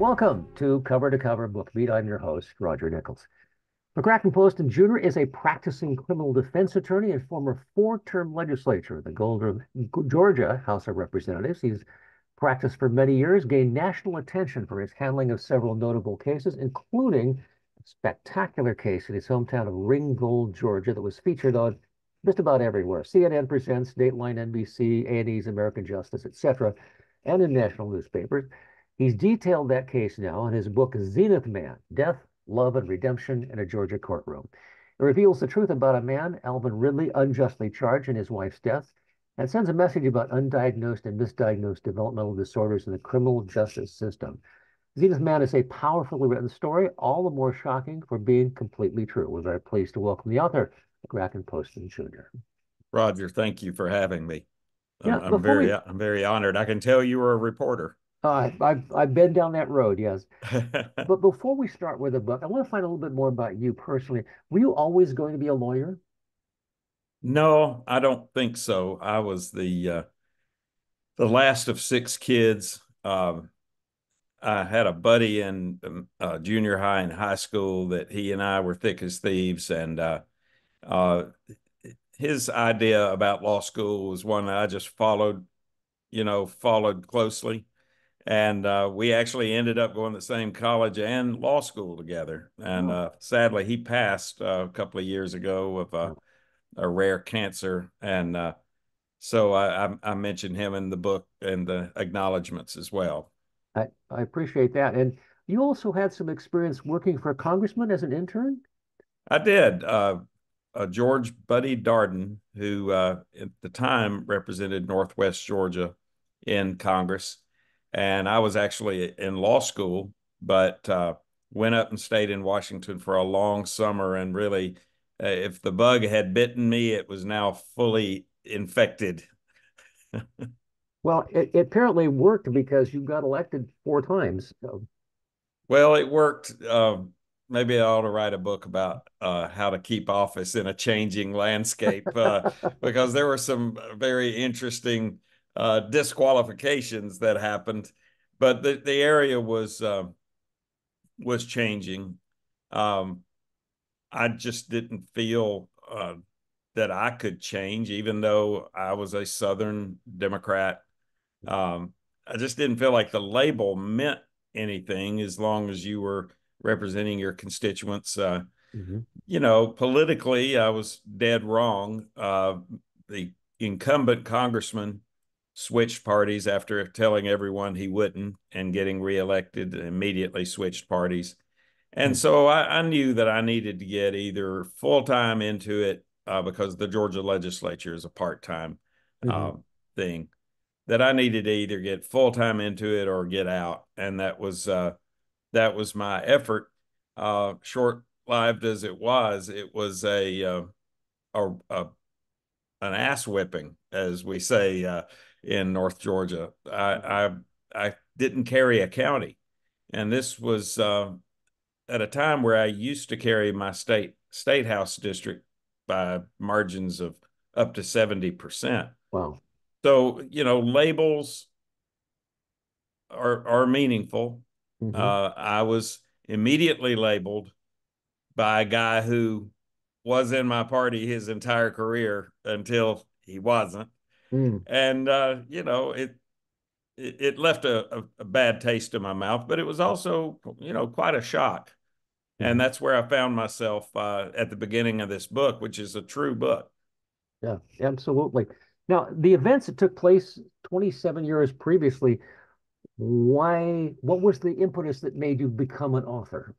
Welcome to Cover to Cover Book Beat. I'm your host, Roger Nichols. McCracken Poston Jr. is a practicing criminal defense attorney and former four-term legislature, of the Golden Georgia House of Representatives. He's practiced for many years, gained national attention for his handling of several notable cases, including a spectacular case in his hometown of Ringgold, Georgia, that was featured on just about everywhere. CNN presents, Dateline, NBC, A&E's American Justice, etc., and in national newspapers. He's detailed that case now in his book Zenith Man Death, Love, and Redemption in a Georgia Courtroom. It reveals the truth about a man, Alvin Ridley, unjustly charged in his wife's death, and sends a message about undiagnosed and misdiagnosed developmental disorders in the criminal justice system. Zenith Man is a powerfully written story, all the more shocking for being completely true. We're very pleased to welcome the author, McCracken Poston Jr. Roger, thank you for having me. Yeah, I'm very, we... I'm very honored. I can tell you were a reporter. Uh, I've I've been down that road, yes. but before we start with the book, I want to find a little bit more about you personally. Were you always going to be a lawyer? No, I don't think so. I was the uh, the last of six kids. Um, I had a buddy in um, uh, junior high and high school that he and I were thick as thieves, and uh, uh his idea about law school was one that I just followed, you know, followed closely and uh, we actually ended up going to the same college and law school together. And uh, sadly, he passed uh, a couple of years ago of a, a rare cancer, and uh, so I, I, mentioned him in the book and the acknowledgments as well. I, I appreciate that. And you also had some experience working for a congressman as an intern. I did. Uh, uh, George Buddy Darden, who at the time represented Northwest Georgia in Congress and I was actually in law school, but uh, went up and stayed in Washington for a long summer. And really, uh, if the bug had bitten me, it was now fully infected. well, it, it, apparently worked because you got elected four times. So. Well, it worked. Uh, maybe I ought to write a book about uh, how to keep office in a changing landscape uh, because there were some very interesting uh, disqualifications that happened, but the, the area was uh, was changing. Um, I just didn't feel uh, that I could change, even though I was a Southern Democrat. Um, I just didn't feel like the label meant anything as long as you were representing your constituents. Uh, mm-hmm. You know, politically, I was dead wrong. Uh, the incumbent congressman switched parties after telling everyone he wouldn't and getting reelected, immediately switched parties. And so I, I knew that I needed to get either full time into it uh, because the Georgia legislature is a part time mm-hmm. uh, thing, that I needed to either get full time into it or get out. And that was uh, that was my effort. Uh, short lived as it was, it was a, uh, a, a an ass whipping, as we say uh, in North Georgia. I I, I didn't carry a county, and this was uh, at a time where I used to carry my state state house district by margins of up to seventy percent. Wow! So you know labels are are meaningful. Mm-hmm. Uh, I was immediately labeled by a guy who was in my party his entire career until he wasn't. Mm. And uh, you know, it it, it left a, a, a, bad taste in my mouth, but it was also, you know, quite a shock. And mm-hmm. that's where I found myself uh, at the beginning of this book, which is a true book. Yeah, absolutely. Now, the events that took place 27 years previously, why, what was the impetus that made you become an author?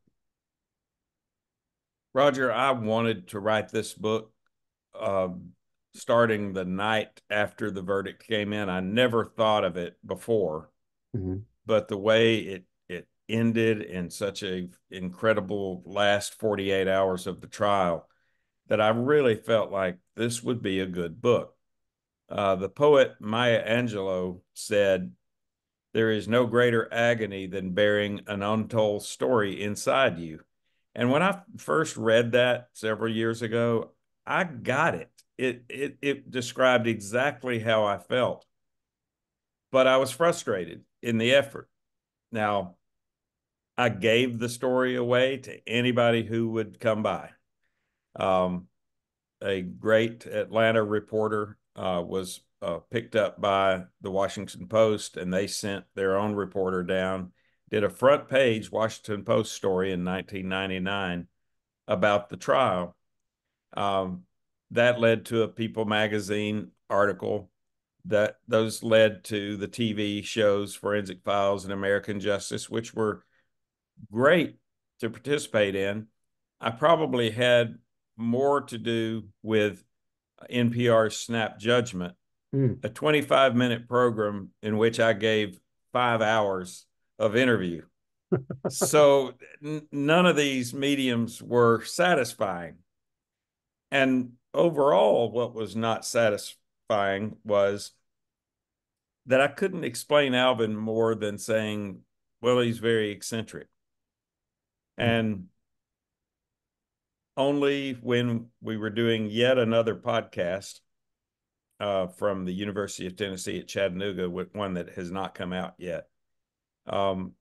Roger, I wanted to write this book uh, starting the night after the verdict came in. I never thought of it before, mm-hmm. but the way it it ended in such a incredible last 48 hours of the trial that I really felt like this would be a good book. Uh, the poet Maya Angelou said, There is no greater agony than bearing an untold story inside you. And when I first read that several years ago, I got it it it it described exactly how I felt. But I was frustrated in the effort. Now, I gave the story away to anybody who would come by. Um, a great Atlanta reporter uh, was uh, picked up by the Washington Post, and they sent their own reporter down, did a front page Washington Post story in 1999 about the trial. Um, that led to a People magazine article that those led to the TV shows Forensic Files and American Justice, which were great to participate in. I probably had more to do with NPR's Snap Judgment, mm. a 25 minute program in which I gave five hours of interview. so n- none of these mediums were satisfying. And overall, what was not satisfying was that I couldn't explain Alvin more than saying, well, he's very eccentric. Mm. And only when we were doing yet another podcast uh, from the University of Tennessee at Chattanooga, with one that has not come out yet. Um,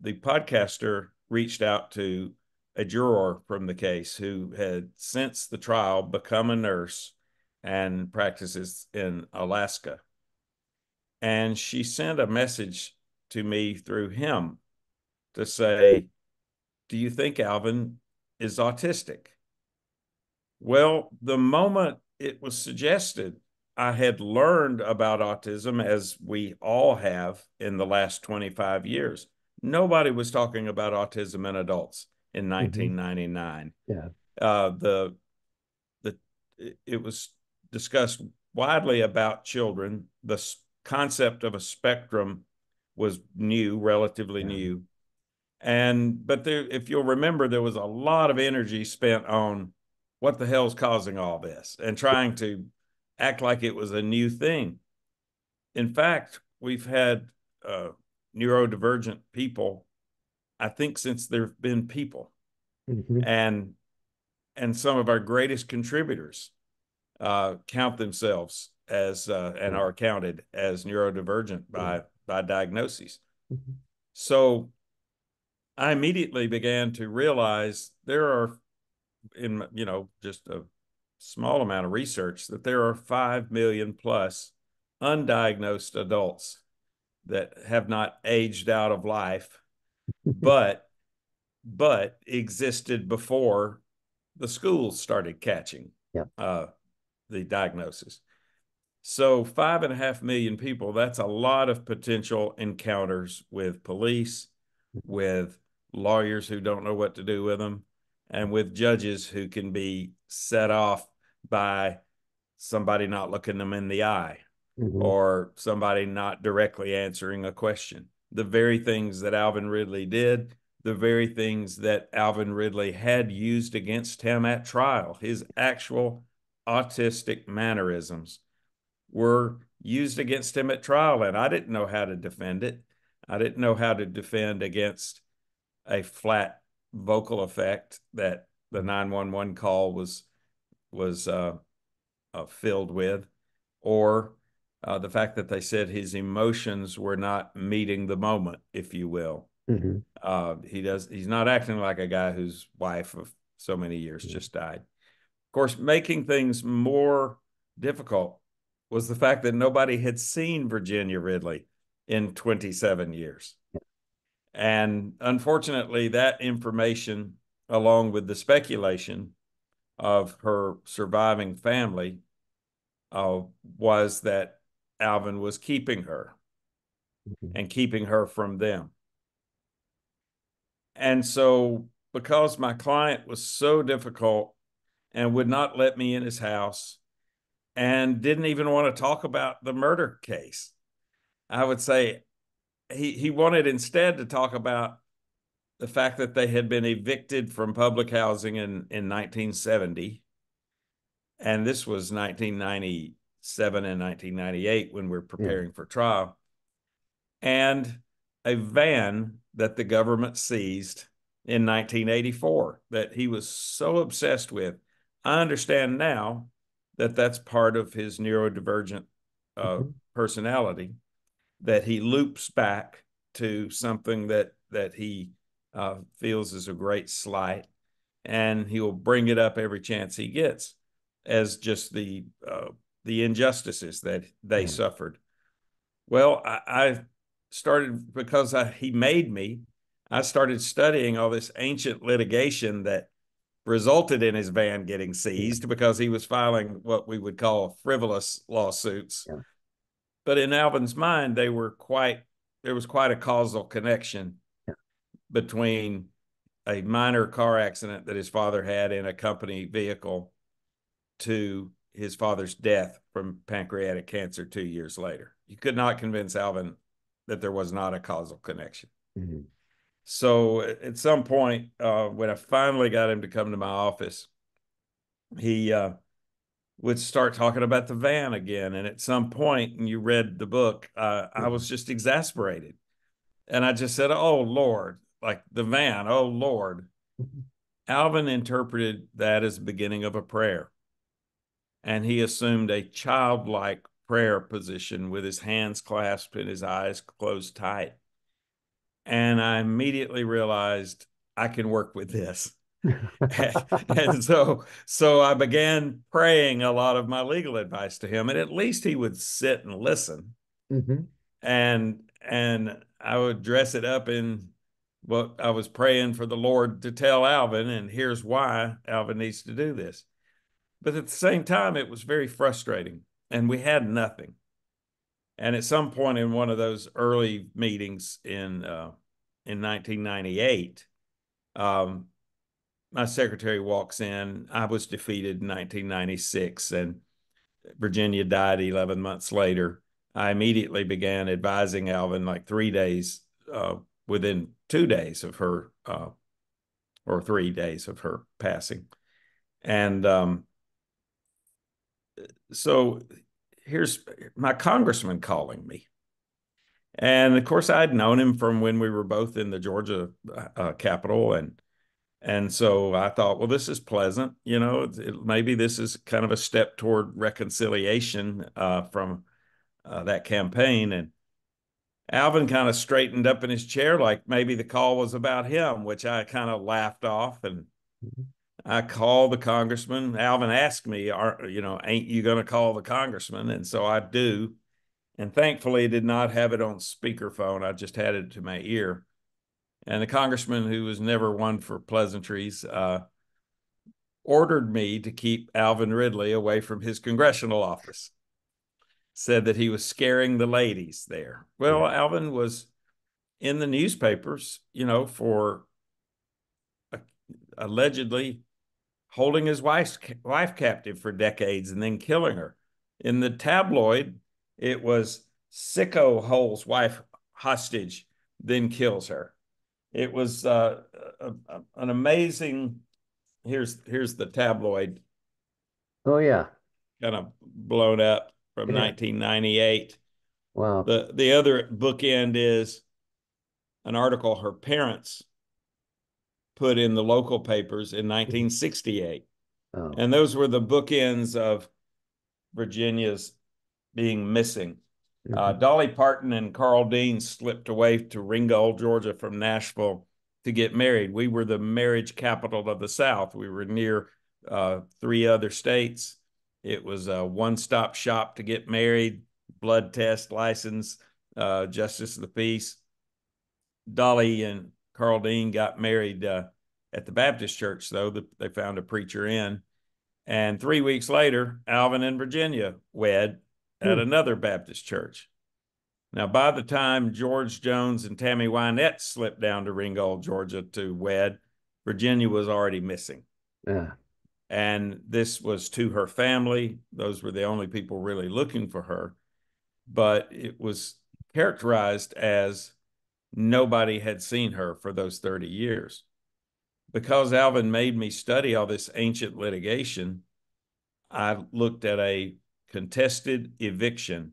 the podcaster reached out to a juror from the case who had since the trial become a nurse and practices in Alaska. And she sent a message to me through him to say, Do you think Alvin is autistic? Well, the moment it was suggested, I had learned about autism as we all have in the last 25 years. Nobody was talking about autism in adults in 1999. Mm-hmm. Yeah. Uh, the the it was discussed widely about children. The concept of a spectrum was new, relatively yeah. new. And but there, if you'll remember, there was a lot of energy spent on what the hell's causing all this and trying to act like it was a new thing. In fact, we've had uh, neurodivergent people, I think, since there have been people, mm-hmm. and and some of our greatest contributors uh, count themselves as uh, and are counted as neurodivergent by by diagnoses. Mm-hmm. So I immediately began to realize there are in you know just a small amount of research that there are 5 million plus undiagnosed adults that have not aged out of life but but existed before the schools started catching yeah. uh, the diagnosis so five and a half million people that's a lot of potential encounters with police with lawyers who don't know what to do with them and with judges who can be set off by somebody not looking them in the eye mm-hmm. or somebody not directly answering a question. The very things that Alvin Ridley did, the very things that Alvin Ridley had used against him at trial, his actual autistic mannerisms were used against him at trial. And I didn't know how to defend it. I didn't know how to defend against a flat vocal affect that the 911 call was was uh, uh, filled with, or uh, the fact that they said his emotions were not meeting the moment, if you will. Mm-hmm. Uh, he does. He's not acting like a guy whose wife of so many years mm-hmm. just died. Of course, making things more difficult was the fact that nobody had seen Virginia Ridley in 27 years. And unfortunately, that information, along with the speculation of her surviving family, uh, was that Alvin was keeping her mm-hmm. and keeping her from them. And so, because my client was so difficult and would not let me in his house and didn't even want to talk about the murder case, I would say, he he wanted instead to talk about the fact that they had been evicted from public housing in in 1970 and this was 1997 and 1998 when we're preparing yeah. for trial and a van that the government seized in 1984 that he was so obsessed with i understand now that that's part of his neurodivergent uh, mm-hmm. personality that he loops back to something that that he uh, feels is a great slight, and he will bring it up every chance he gets as just the uh, the injustices that they mm. suffered. Well, I, I started because I, he made me. I started studying all this ancient litigation that resulted in his van getting seized because he was filing what we would call frivolous lawsuits. Yeah. But in Alvin's mind, they were quite there was quite a causal connection yeah. between a minor car accident that his father had in a company vehicle to his father's death from pancreatic cancer two years later. You could not convince Alvin that there was not a causal connection. Mm-hmm. So at some point, uh, when I finally got him to come to my office, he uh, would start talking about the van again. And at some point, and you read the book, uh, I was just exasperated. And I just said, Oh, Lord, like the van, oh, Lord. Mm-hmm. Alvin interpreted that as the beginning of a prayer. And he assumed a childlike prayer position with his hands clasped and his eyes closed tight and I immediately realized I can work with this. and so so I began praying a lot of my legal advice to him, and at least he would sit and listen. Mm-hmm. And and I would dress it up in what I was praying for the Lord to tell Alvin, and here's why Alvin needs to do this. But at the same time, it was very frustrating, and we had nothing. And at some point in one of those early meetings in uh, in 1998, um, my secretary walks in. I was defeated in 1996, and Virginia died 11 months later. I immediately began advising Alvin, like three days uh, within two days of her, uh, or three days of her passing. And um, so here's my congressman calling me. And of course, I'd known him from when we were both in the Georgia uh, Capitol, and and so I thought, well, this is pleasant. You know, it, maybe this is kind of a step toward reconciliation uh, from uh, that campaign. And Alvin kind of straightened up in his chair, like maybe the call was about him, which I kind of laughed off. And mm-hmm. I called the congressman. Alvin asked me, "Are you know, ain't you going to call the congressman?" And so I do. And thankfully, I did not have it on speakerphone. I just had it to my ear. And the congressman, who was never one for pleasantries, uh, ordered me to keep Alvin Ridley away from his congressional office. Said that he was scaring the ladies there. Well, Alvin was in the newspapers, you know, for allegedly holding his wife's wife captive for decades and then killing her. In the tabloid, it was sicko holds wife hostage, then kills her. It was uh, a, a, an amazing. Here's here's the tabloid. Oh yeah, kind of blown up from yeah. 1998. Wow. The the other bookend is an article her parents put in the local papers in 1968. Oh. And those were the bookends of Virginia's being missing. Uh, mm-hmm. Uh, Dolly Parton and Carl Dean slipped away to Ringgold, Georgia from Nashville to get married. We were the marriage capital of the South. We were near uh, three other states. It was a one stop shop to get married, blood test, license, uh, justice of the peace. Dolly and Carl Dean got married uh, at the Baptist church, though. The, they found a preacher in. And three weeks later, Alvin and Virginia wed at hmm. another Baptist church. Now, by the time George Jones and Tammy Wynette slipped down to Ringgold, Georgia to wed, Virginia was already missing. Yeah. And this was to her family. Those were the only people really looking for her. But it was characterized as nobody had seen her for those 30 years. Because Alvin made me study all this ancient litigation, I looked at a contested eviction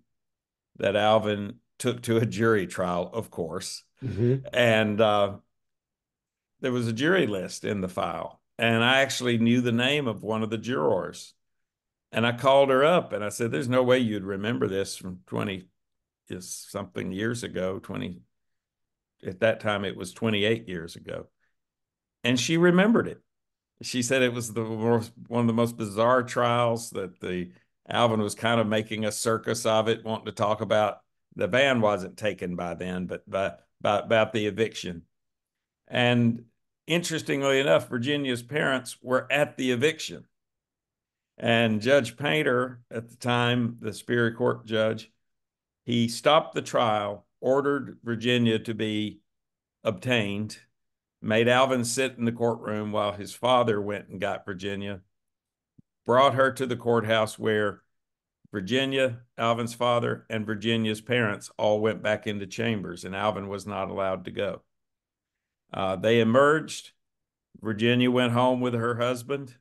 that Alvin took to a jury trial, of course. Mm-hmm. And uh, there was a jury list in the file. And I actually knew the name of one of the jurors. And I called her up and I said, There's no way you'd remember this from 20 is something years ago, 20 at that time it was 28 years ago. and she remembered it. She said it was the most, one of the most bizarre trials that the Alvin was kind of making a circus of it, wanting to talk about the van wasn't taken by then, but by, by about the eviction. And interestingly enough, Virginia's parents were at the eviction. And Judge Painter, at the time, the Superior Court judge, he stopped the trial, ordered Virginia to be obtained, made Alvin sit in the courtroom while his father went and got Virginia, brought her to the courthouse where Virginia, Alvin's father, and Virginia's parents all went back into chambers, and Alvin was not allowed to go. Uh, they emerged. Virginia went home with her husband.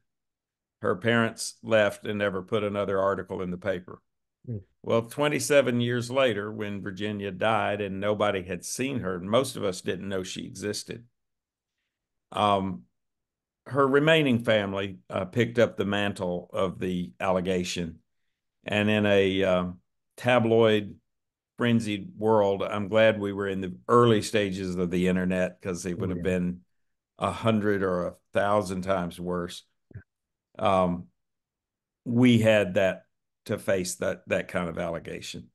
Her parents left and never put another article in the paper. Mm. Well, 27 years later, when Virginia died and nobody had seen her, most of us didn't know she existed. Um, her remaining family uh, picked up the mantle of the allegation. And in a um, tabloid frenzied world, I'm glad we were in the early stages of the internet because it would have been a hundred or a thousand times worse. Um, we had that to face that that kind of allegation.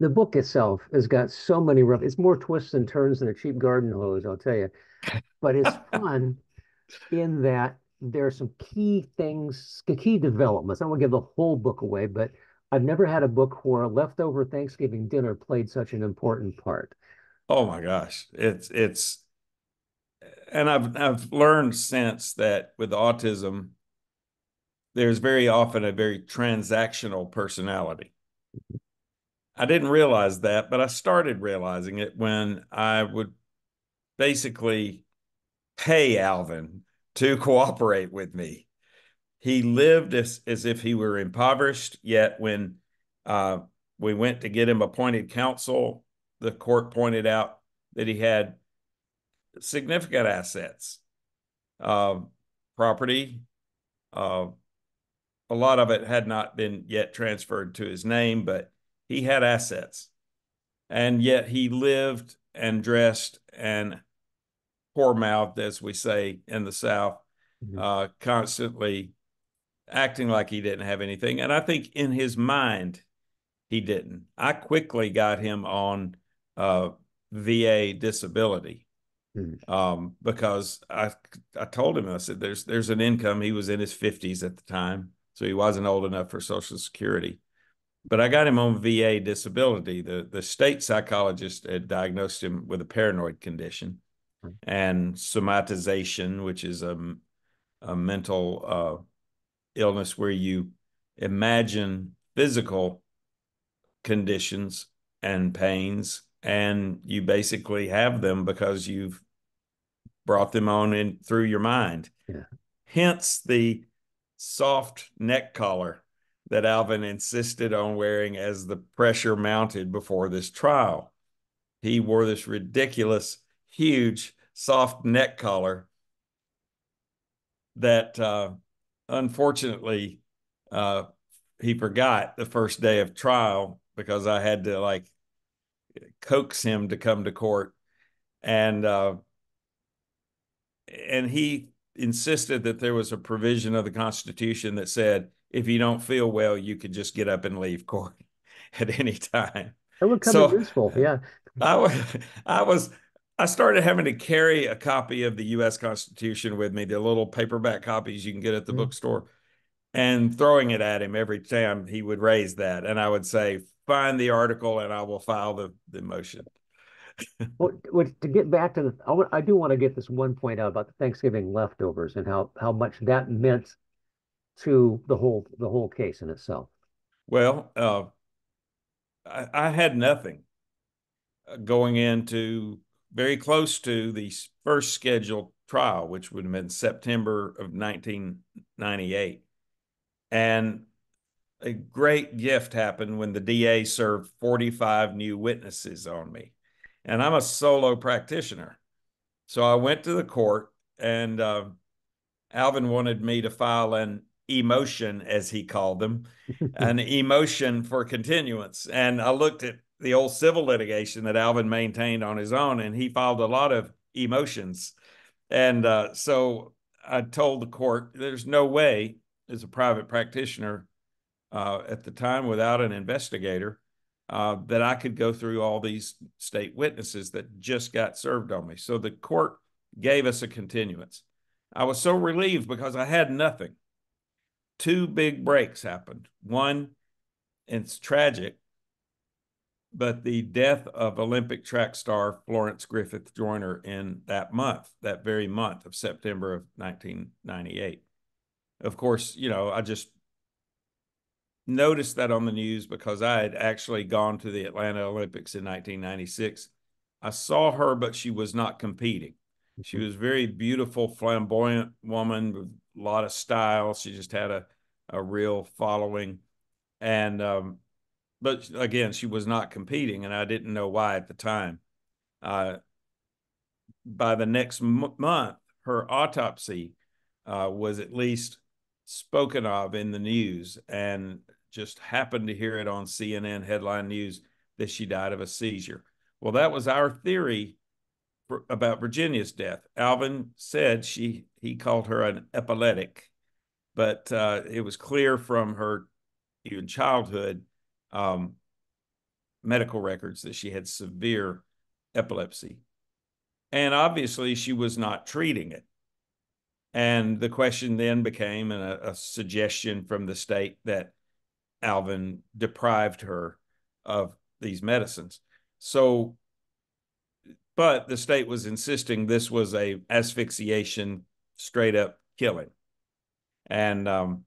The book itself has got so many rough. It's more twists and turns than a cheap garden hose, I'll tell you. But it's fun in that there are some key things, key developments. I won't give the whole book away, but I've never had a book where a leftover Thanksgiving dinner played such an important part. Oh my gosh, it's it's, and I've I've learned since that with autism, there's very often a very transactional personality. I didn't realize that, but I started realizing it when I would basically pay Alvin to cooperate with me. He lived as, as if he were impoverished, yet when uh, we went to get him appointed counsel, the court pointed out that he had significant assets, uh, property, uh, a lot of it had not been yet transferred to his name, but he had assets. And yet he lived and dressed and poor mouthed, as we say in the South, mm-hmm. uh, constantly acting like he didn't have anything. And I think in his mind, he didn't. I quickly got him on uh, VA disability. Mm-hmm. Um, because I I told him I said there's there's an income. He was in his fifties at the time, so he wasn't old enough for Social Security. But I got him on VA disability. The the state psychologist had diagnosed him with a paranoid condition hmm. and somatization, which is a, a mental uh, illness where you imagine physical conditions and pains and you basically have them because you've brought them on in through your mind. Yeah. Hence the soft neck collar that Alvin insisted on wearing as the pressure mounted before this trial. He wore this ridiculous, huge, soft neck collar that uh, unfortunately uh, he forgot the first day of trial because I had to like coax him to come to court. And uh, and he insisted that there was a provision of the Constitution that said if you don't feel well, you could just get up and leave court at any time. It would come so, useful, yeah. I was, I was, I started having to carry a copy of the U.S. Constitution with me, the little paperback copies you can get at the mm-hmm. bookstore, and throwing it at him every time he would raise that, and I would say, "Find the article, and I will file the the motion." Well, to get back to the, I, I do want to get this one point out about the Thanksgiving leftovers and how how much that meant to the whole the whole case in itself. Well, uh, I, I had nothing uh, going into very close to the first scheduled trial, which would have been September of 1998. And a great gift happened when the DA served 45 new witnesses on me and I'm a solo practitioner. So I went to the court, and uh, Alvin wanted me to file an emotion, as he called them, an emotion for continuance. And I looked at the old civil litigation that Alvin maintained on his own, and he filed a lot of emotions. And uh, so I told the court, there's no way, as a private practitioner uh, at the time, without an investigator, uh, that I could go through all these state witnesses that just got served on me. So the court gave us a continuance. I was so relieved because I had nothing. Two big breaks happened. One, it's tragic, but the death of Olympic track star Florence Griffith Joyner in that month, that very month of September of 1998. Of course, you know, I just noticed that on the news because I had actually gone to the Atlanta Olympics in 1996. I saw her, but she was not competing. She was very beautiful, flamboyant woman with a lot of style. She just had a, a real following. And, um, but again, she was not competing, and I didn't know why at the time. Uh, by the next m- month, her autopsy uh, was at least spoken of in the news, and just happened to hear it on CNN headline news that she died of a seizure. Well, that was our theory for, about Virginia's death. Alvin said she he called her an epileptic, but uh, it was clear from her even childhood um, medical records that she had severe epilepsy, and obviously she was not treating it. And the question then became a, a suggestion from the state that Alvin deprived her of these medicines. So, but the state was insisting this was a asphyxiation, straight up killing. And um,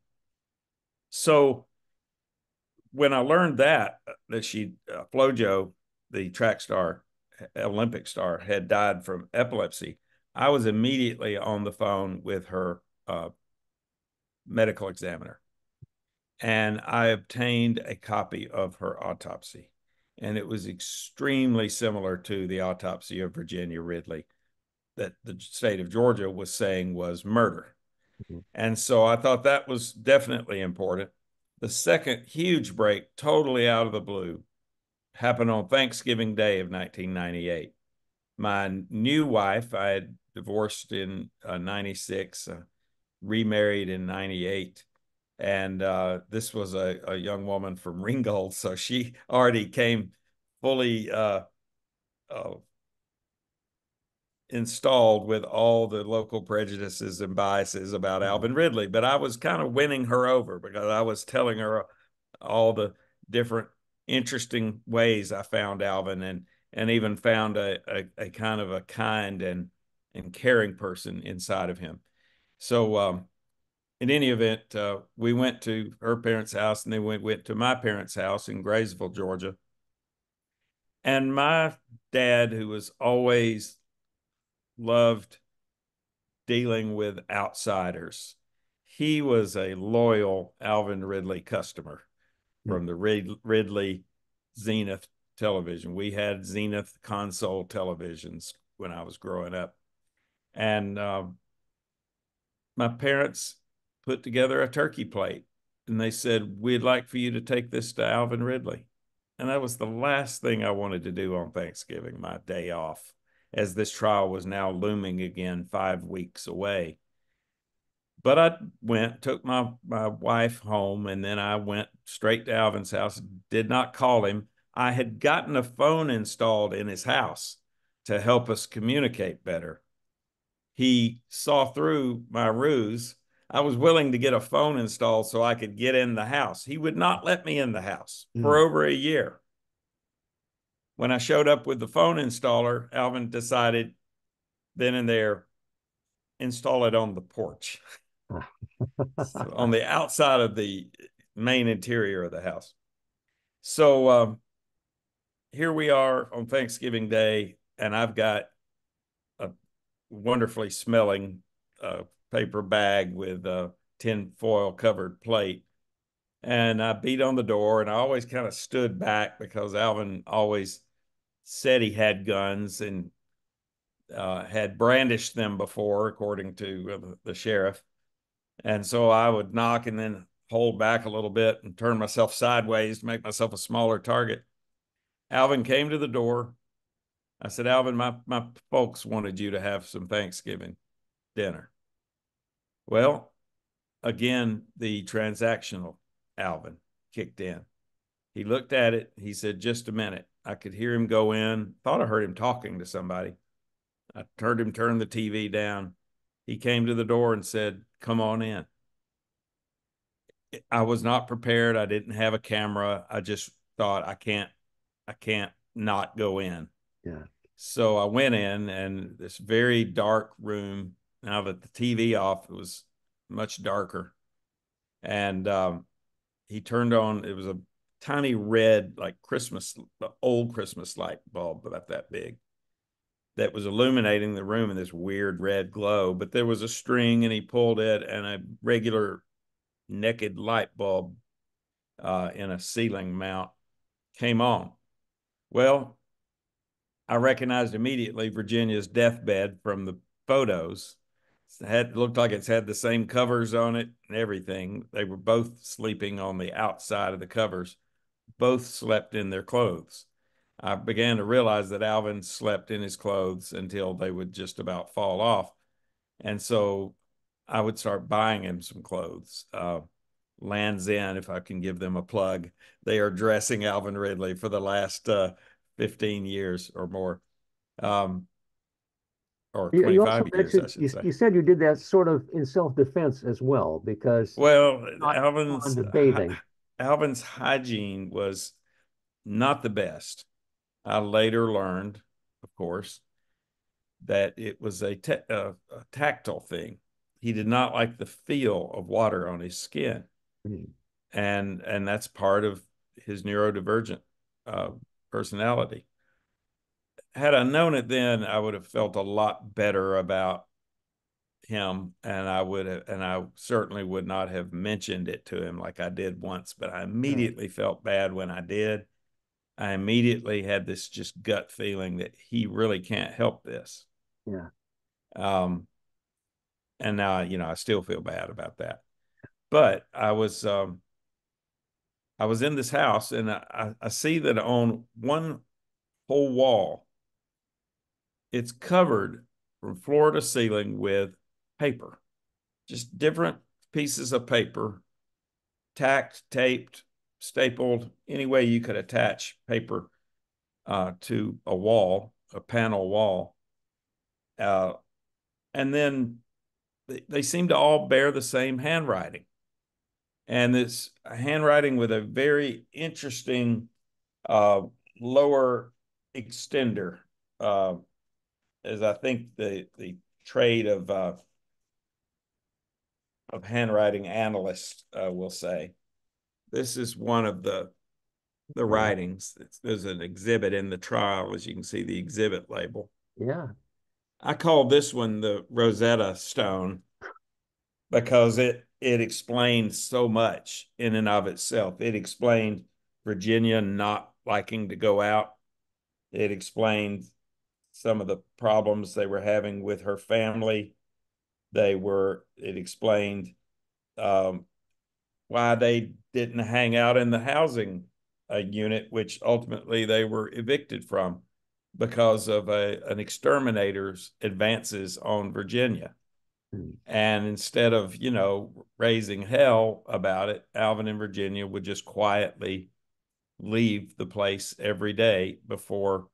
so when I learned that, that she, uh, Flojo, the track star, Olympic star, had died from epilepsy, I was immediately on the phone with her uh, medical examiner and I obtained a copy of her autopsy. And it was extremely similar to the autopsy of Virginia Ridley that the state of Georgia was saying was murder. Mm-hmm. And so I thought that was definitely important. The second huge break, totally out of the blue, happened on Thanksgiving Day of 1998. My new wife, I had divorced in uh, 96, uh, remarried in 98 and uh, this was a, a, young woman from Ringgold, so she already came fully uh, uh, installed with all the local prejudices and biases about mm-hmm. Alvin Ridley. But I was kind of winning her over because I was telling her all the different interesting ways I found Alvin and and even found a, a, a kind of a kind and and caring person inside of him. So um, in any event, uh, we went to her parents' house and then we went to my parents' house in Graysville, Georgia. And my dad, who was always loved dealing with outsiders, he was a loyal Alvin Ridley customer from the Ridley Zenith television. We had Zenith console televisions when I was growing up. And uh, my parents put together a turkey plate and they said, We'd like for you to take this to Alvin Ridley. And that was the last thing I wanted to do on Thanksgiving, my day off, as this trial was now looming again five weeks away. But I went, took my, my wife home, and then I went straight to Alvin's house, did not call him. I had gotten a phone installed in his house to help us communicate better. He saw through my ruse I was willing to get a phone installed so I could get in the house. He would not let me in the house mm. for over a year. When I showed up with the phone installer, Alvin decided then and there, install it on the porch, so on the outside of the main interior of the house. So um, here we are on Thanksgiving Day, and I've got a wonderfully smelling uh, paper bag with a tin foil covered plate. And I beat on the door and I always kind of stood back because Alvin always said he had guns and uh, had brandished them before, according to uh, the sheriff. And so I would knock and then hold back a little bit and turn myself sideways to make myself a smaller target. Alvin came to the door. I said, Alvin, my, my folks wanted you to have some Thanksgiving. dinner. Well, again, the transactional Alvin kicked in. He looked at it. He said, Just a minute. I could hear him go in. Thought I heard him talking to somebody. I heard him turn the TV down. He came to the door and said, Come on in. I was not prepared. I didn't have a camera. I just thought I can't, I can't not go in. Yeah. So I went in and this very dark room. Now that the TV off, it was much darker. And um, he turned on, it was a tiny red, like Christmas, old Christmas light bulb about that big that was illuminating the room in this weird red glow. But there was a string and he pulled it and a regular naked light bulb uh, in a ceiling mount came on. Well, I recognized immediately Virginia's deathbed from the photos. Had looked like it's had the same covers on it and everything. They were both sleeping on the outside of the covers. Both slept in their clothes. I began to realize that Alvin slept in his clothes until they would just about fall off. And so I would start buying him some clothes. Uh, Lands End, if I can give them a plug, they are dressing Alvin Ridley for the last uh, 15 years or more. Um, or 25 years, I should you, say. you said you did that sort of in self-defense as well, because Well, not Alvin's bathing. Alvin's hygiene was not the best. I later learned, of course, that it was a, ta- a, a tactile thing. He did not like the feel of water on his skin, Hmm. and and that's part of his neurodivergent uh, personality. Had I known it then, I would have felt a lot better about him, and I would have, and I certainly would not have mentioned it to him like I did once. But I immediately felt bad when I did. I immediately had this just gut feeling that he really can't help this. Yeah. Um, and now, you know, I still feel bad about that. But I was, um, I was in this house and I, I see that on one whole wall, it's covered from floor to ceiling with paper, just different pieces of paper, tacked, taped, stapled, any way you could attach paper uh, to a wall, a panel wall. Uh, and then they, they seem to all bear the same handwriting. And it's a handwriting with a very interesting uh, lower extender, as I think the the trade of uh, of handwriting analysts uh, will say. This is one of the the writings. It's, there's an exhibit in the trial, as you can see the exhibit label. Yeah. I call this one the Rosetta Stone because it it explained so much in and of itself. It explained Virginia not liking to go out. It explained some of the problems they were having with her family. They were. It explained um, why they didn't hang out in the housing uh, unit, which ultimately they were evicted from because of a, an exterminator's advances on Virginia. Hmm. And instead of, you know, raising hell about it, Alvin and Virginia would just quietly leave the place every day before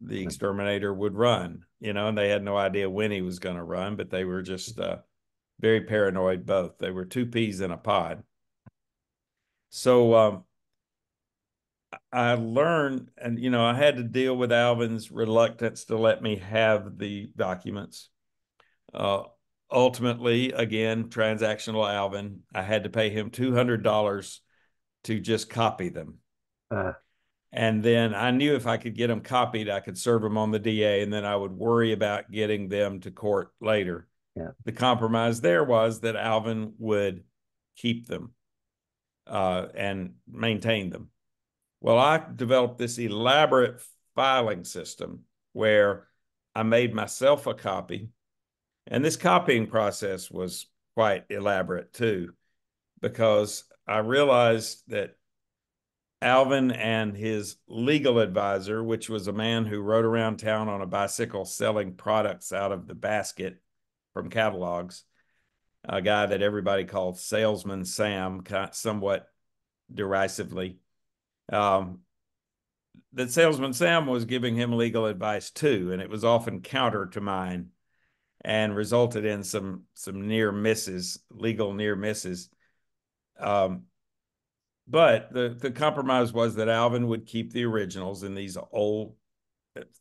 the exterminator would run, you know, and they had no idea when he was going to run, but they were just uh, very paranoid both. They were two peas in a pod. So um, I learned, and you know, I had to deal with Alvin's reluctance to let me have the documents. Uh, ultimately, again, transactional Alvin, I had to pay him two hundred dollars to just copy them, Uh, and then I knew if I could get them copied, I could serve them on the DA, and then I would worry about getting them to court later. Yeah. The compromise there was that Alvin would keep them uh, and maintain them. Well, I developed this elaborate filing system where I made myself a copy. And this copying process was quite elaborate too, because I realized that Alvin and his legal advisor, which was a man who rode around town on a bicycle selling products out of the basket from catalogs, a guy that everybody called Salesman Sam, somewhat derisively. Um, that Salesman Sam was giving him legal advice too, and it was often counter to mine and resulted in some some near misses, legal near misses. Um, but the the compromise was that Alvin would keep the originals in these old,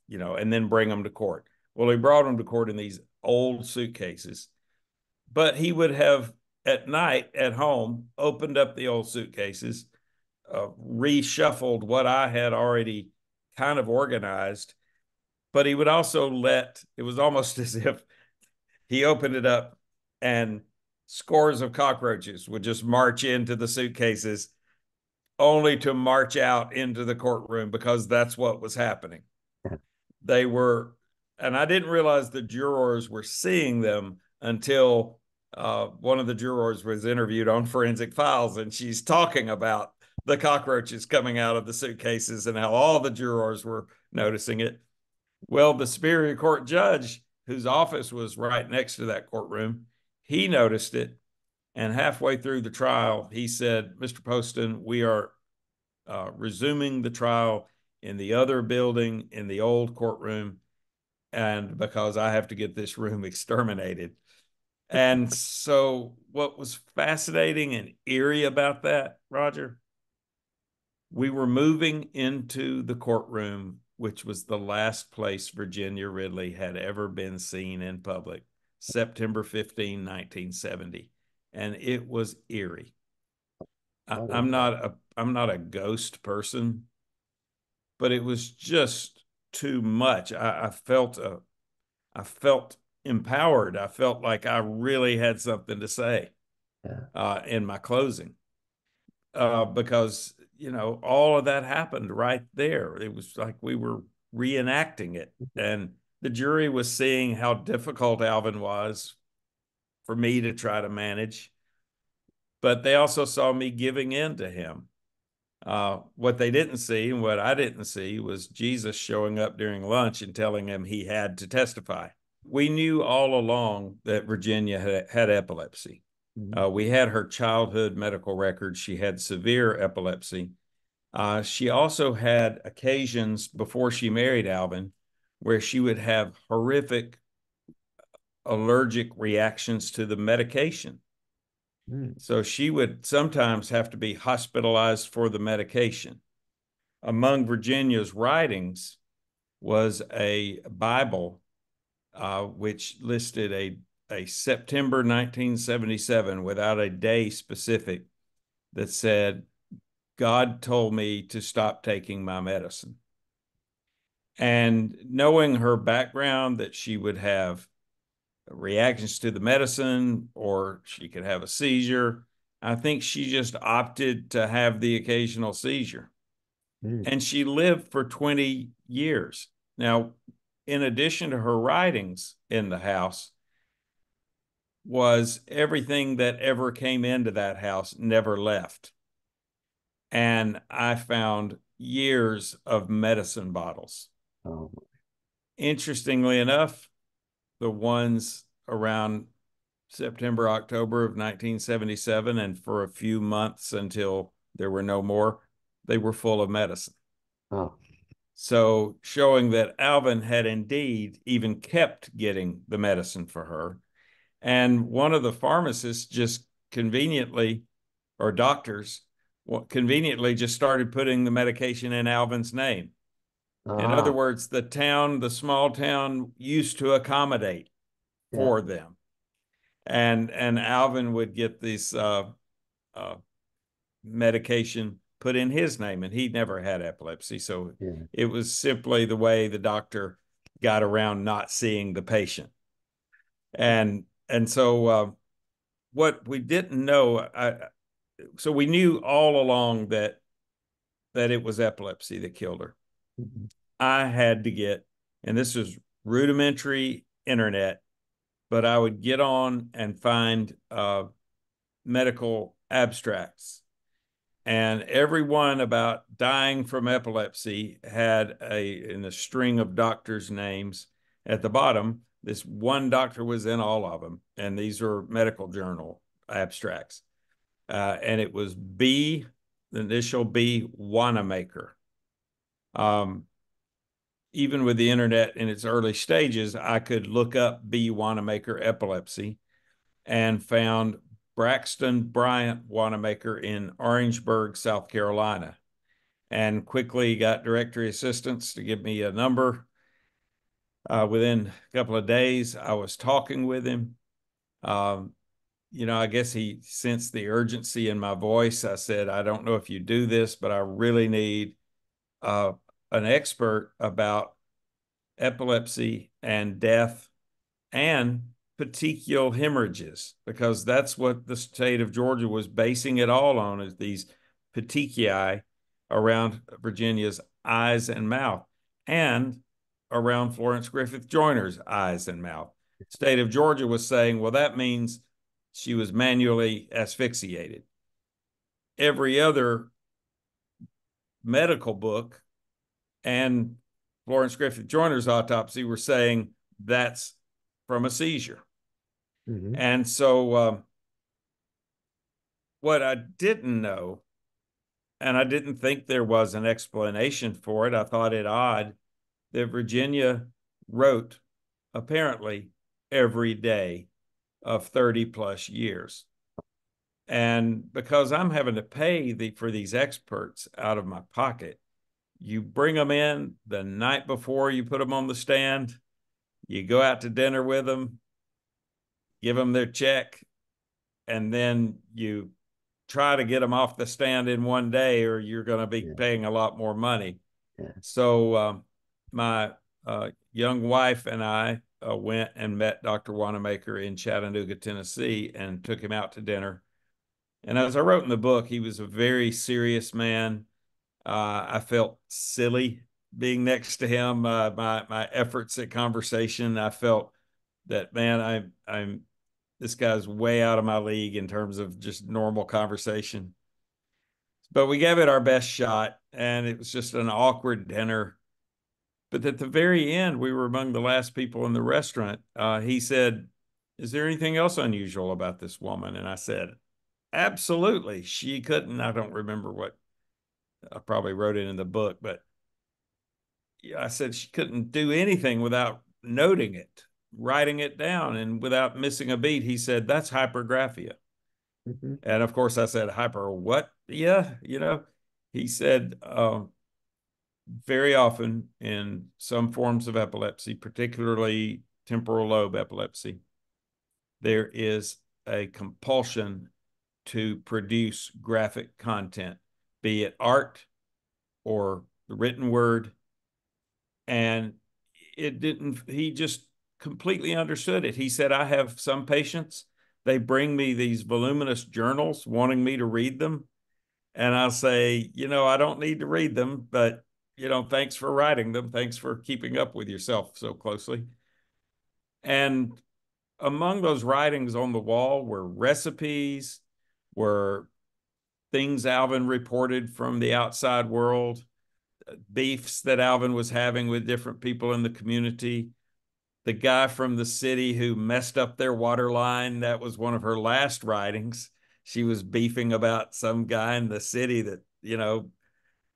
you know, and then bring them to court. Well, he brought them to court in these old suitcases, but he would have at night at home opened up the old suitcases, uh, reshuffled what I had already kind of organized, but he would also let it was almost as if he opened it up and scores of cockroaches would just march into the suitcases only to march out into the courtroom because that's what was happening. They were, and I didn't realize the jurors were seeing them until uh, one of the jurors was interviewed on Forensic Files, and she's talking about the cockroaches coming out of the suitcases and how all the jurors were noticing it. Well, the Superior Court judge, whose office was right next to that courtroom, he noticed it and halfway through the trial, he said, Mr. Poston, we are uh, resuming the trial in the other building in the old courtroom. And because I have to get this room exterminated. And so, what was fascinating and eerie about that, Roger, we were moving into the courtroom, which was the last place Virginia Ridley had ever been seen in public, September 15, 1970 and it was eerie. I, oh, I'm not a I'm not a ghost person, but it was just too much. I, I felt a, I felt empowered. I felt like I really had something to say yeah. uh, in my closing, uh, because you know all of that happened right there. It was like we were reenacting it, mm-hmm. and the jury was seeing how difficult Alvin was for me to try to manage. But they also saw me giving in to him. Uh, what they didn't see and what I didn't see was Jesus showing up during lunch and telling him he had to testify. We knew all along that Virginia had, had epilepsy. Mm-hmm. Uh, we had her childhood medical records. She had severe epilepsy. Uh, she also had occasions before she married Alvin where she would have horrific allergic reactions to the medication. Mm. So she would sometimes have to be hospitalized for the medication. Among Virginia's writings was a Bible uh, which listed a, a September 1977 without a day specific that said, God told me to stop taking my medicine. And knowing her background, that she would have reactions to the medicine or she could have a seizure. I think she just opted to have the occasional seizure. Mm. And she lived for 20 years. Now, in addition to her writings in the house, was everything that ever came into that house never left. And I found years of medicine bottles. Oh. Interestingly enough, the ones around September, October of 1977, and for a few months until there were no more, they were full of medicine. Oh. So, showing that Alvin had indeed even kept getting the medicine for her. And one of the pharmacists just conveniently, or doctors, conveniently just started putting the medication in Alvin's name. In other ah. words, the town, the small town used to accommodate for them. And and Alvin would get this uh, uh, medication put in his name, and he never had epilepsy, so yeah. it was simply the way the doctor got around not seeing the patient. And and so uh, what we didn't know, I, so we knew all along that that it was epilepsy that killed her. Mm-hmm. I had to get, and this was rudimentary internet, but I would get on and find uh, medical abstracts. And every one about dying from epilepsy had a in a string of doctors' names at the bottom This one doctor was in all of them, and these are medical journal abstracts. Uh, and it was B, the initial B, Wannamaker. Um, even with the internet in its early stages, I could look up B. Wannamaker epilepsy and found Braxton Bryant Wannamaker in Orangeburg, South Carolina, and quickly got directory assistance to give me a number. Uh, within a couple of days, I was talking with him. Um, you know, I guess he sensed the urgency in my voice. I said, I don't know if you do this, but I really need uh, an expert about epilepsy and death and petechial hemorrhages because that's what the state of Georgia was basing it all on is these petechiae around Virginia's eyes and mouth and around Florence Griffith Joyner's eyes and mouth. State of Georgia was saying, well, that means she was manually asphyxiated. Every other medical book and Florence Griffith Joyner's autopsy were saying that's from a seizure. Mm-hmm. And so, uh, what I didn't know, and I didn't think there was an explanation for it, I thought it odd that Virginia wrote apparently every day of 30 plus years. And because I'm having to pay the, for these experts out of my pocket, you bring them in the night before you put them on the stand, you go out to dinner with them, give them their check, and then you try to get them off the stand in one day, or you're going to be yeah. paying a lot more money. Yeah. So, um, my uh, young wife and I uh, went and met Dr. Wannamaker in Chattanooga, Tennessee, and took him out to dinner. And as I wrote in the book, he was a very serious man. Uh, I felt silly being next to him. Uh, my my efforts at conversation, I felt that man, I'm I'm this guy's way out of my league in terms of just normal conversation. But we gave it our best shot, and it was just an awkward dinner. But at the very end, we were among the last people in the restaurant. Uh, he said, Is there anything else unusual about this woman? And I said, Absolutely. She couldn't, I don't remember what, I probably wrote it in the book, but I said she couldn't do anything without noting it, writing it down, and without missing a beat. He said, That's hypergraphia. Mm-hmm. And of course, I said, Hyper what? Yeah, you know, he said, um, very often in some forms of epilepsy, particularly temporal lobe epilepsy, there is a compulsion to produce graphic content, be it art or the written word. And it didn't, he just completely understood it. He said, I have some patients, they bring me these voluminous journals wanting me to read them. And I'll say, you know, I don't need to read them, but you know, thanks for writing them. Thanks for keeping up with yourself so closely. And among those writings on the wall were recipes, were things Alvin reported from the outside world, beefs that Alvin was having with different people in the community. The guy from the city who messed up their water line, that was one of her last writings. She was beefing about some guy in the city that, you know,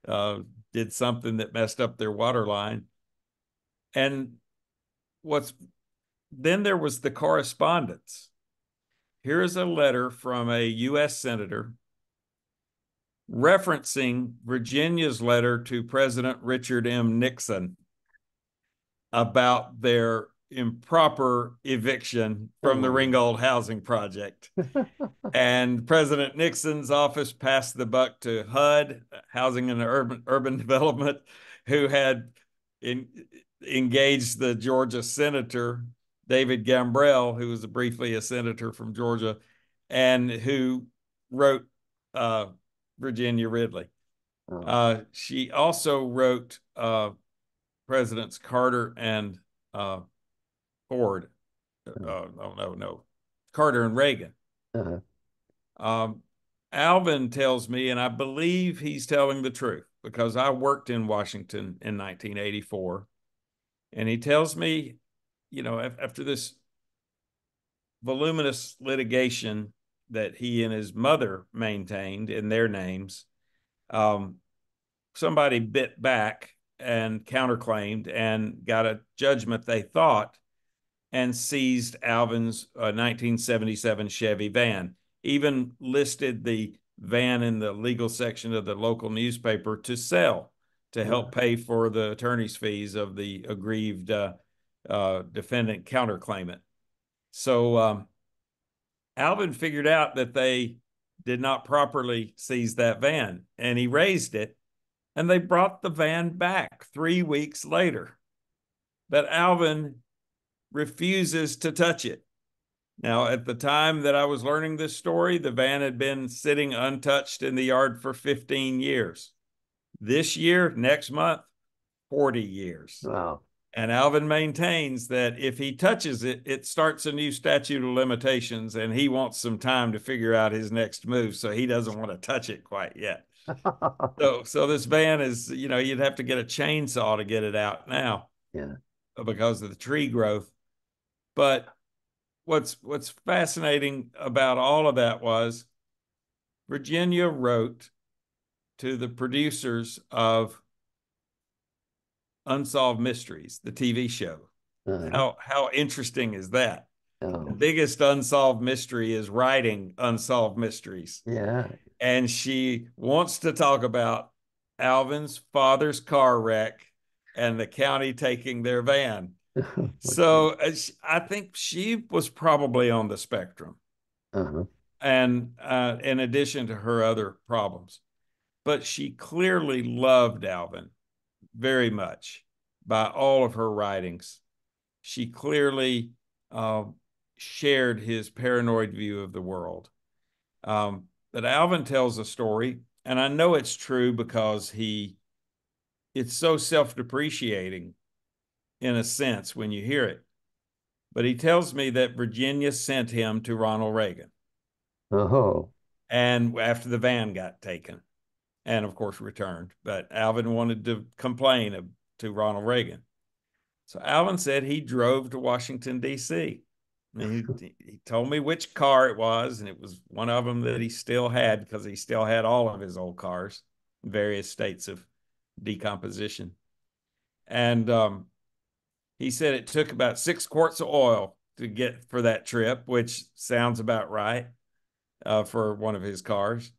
uh, did something that messed up their water line. And what's then there was the correspondence. Here is a letter from a U.S. Senator referencing Virginia's letter to President Richard M. Nixon about their improper eviction from the oh. Ringgold Housing Project. and President Nixon's office passed the buck to HUD, Housing and Urban Urban Development, who had in, engaged the Georgia senator David Gambrell, who was briefly a senator from Georgia, and who wrote uh, Virginia Ridley. Oh. Uh, she also wrote uh, Presidents Carter and uh, Ford. Uh-huh. Uh, no, no, no. Carter and Reagan. Uh-huh. Um, Alvin tells me, and I believe he's telling the truth because I worked in Washington in 1984. And he tells me you know, after this voluminous litigation that he and his mother maintained in their names, um, somebody bit back and counterclaimed and got a judgment they thought and seized Alvin's uh, 1977 Chevy van. Even listed the van in the legal section of the local newspaper to sell to help pay for the attorney's fees of the aggrieved uh, uh, defendant counterclaimant. So um, Alvin figured out that they did not properly seize that van and he raised it and they brought the van back three weeks later. But Alvin refuses to touch it. Now, at the time that I was learning this story, the van had been sitting untouched in the yard for 15 years. This year, next month, 40 years. Wow. And Alvin maintains that if he touches it, it starts a new statute of limitations, and he wants some time to figure out his next move. So he doesn't want to touch it quite yet. so, so this van is, you know, you'd have to get a chainsaw to get it out now. Yeah. Because of the tree growth. But what's what's fascinating about all of that was Virginia wrote to the producers of Unsolved Mysteries, the TV show. Uh-huh. How how interesting is that? Oh. The biggest unsolved mystery is writing unsolved mysteries. Yeah. And she wants to talk about Alvin's father's car wreck and the county taking their van. so uh, I think she was probably on the spectrum. Uh-huh. And uh, in addition to her other problems, but she clearly loved Alvin very much by all of her writings. She clearly uh, shared his paranoid view of the world. Um, but Alvin tells a story, and I know it's true because he, it's so self depreciating in a sense when you hear it. But he tells me that Virginia sent him to Ronald Reagan. Oh. And after the van got taken and of course returned. But Alvin wanted to complain to Ronald Reagan. So Alvin said he drove to Washington, D.C. And he, he told me which car it was, and it was one of them that he still had because he still had all of his old cars, various states of decomposition. And um, he said it took about six quarts of oil to get for that trip, which sounds about right uh, for one of his cars.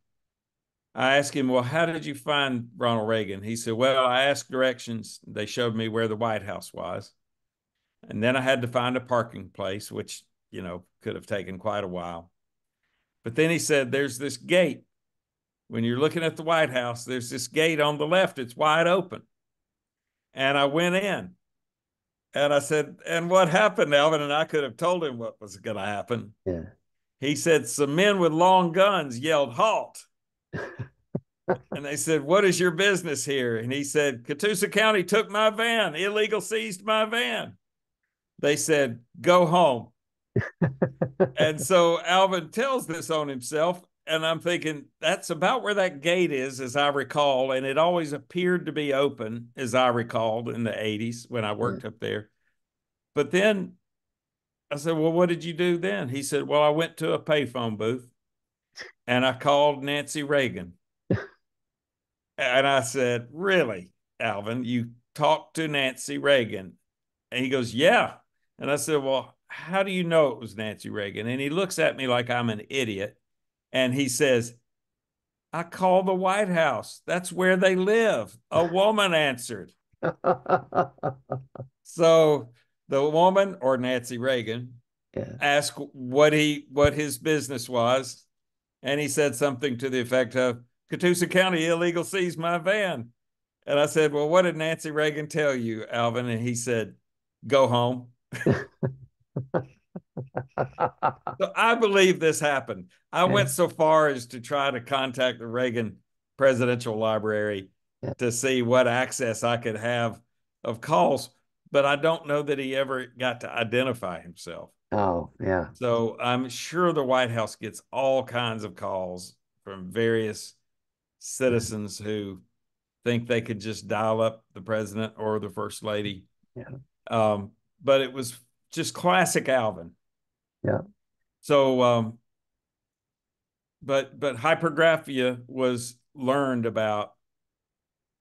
I asked him, Well, how did you find Ronald Reagan? He said, Well, I asked directions. They showed me where the White House was. And then I had to find a parking place, which, you know, could have taken quite a while. But then he said, There's this gate. When you're looking at the White House, there's this gate on the left, it's wide open. And I went in and I said, And what happened, Alvin? And I could have told him what was going to happen. Yeah. He said, Some men with long guns yelled, Halt and they said, What is your business here? And he said, Catoosa County took my van, illegal seized my van. They said, Go home. and so Alvin tells this on himself. And I'm thinking that's about where that gate is, as I recall. And it always appeared to be open, as I recalled in the 80s when I worked mm. up there. But then I said, Well, what did you do then? He said, Well, I went to a payphone booth and I called Nancy Reagan. and I said, Really, Alvin, you talked to Nancy Reagan? And he goes, Yeah. And I said, Well, how do you know it was Nancy Reagan? And he looks at me like I'm an idiot. And he says, I called the White House. That's where they live. A woman answered. so the woman or Nancy Reagan yeah. asked what he what his business was and he said something to the effect of Catoosa County illegal seized my van. And I said, Well, what did Nancy Reagan tell you, Alvin? And he said, Go home. so I believe this happened. I went so far as to try to contact the Reagan Presidential Library to see what access I could have of calls, but I don't know that he ever got to identify himself. Oh, yeah. So I'm sure the White House gets all kinds of calls from various citizens who think they could just dial up the president or the first lady. Yeah. Um, but it was just classic Alvin. Yeah. So, um, but but hypergraphia was learned about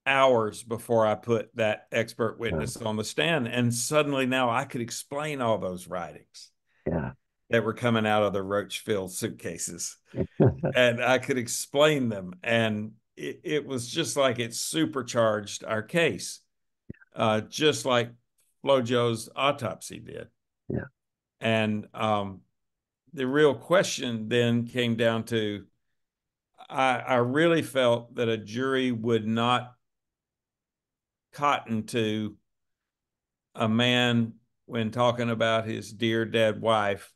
hours before I put that expert witness yeah. on the stand, and suddenly now I could explain all those writings. Yeah. That were coming out of the Roachville suitcases, and I could explain them, and it, it was just like it supercharged our case, uh, just like Flojo's autopsy did. Yeah. And um, the real question then came down to I, I really felt that a jury would not cotton to a man when talking about his dear dead wife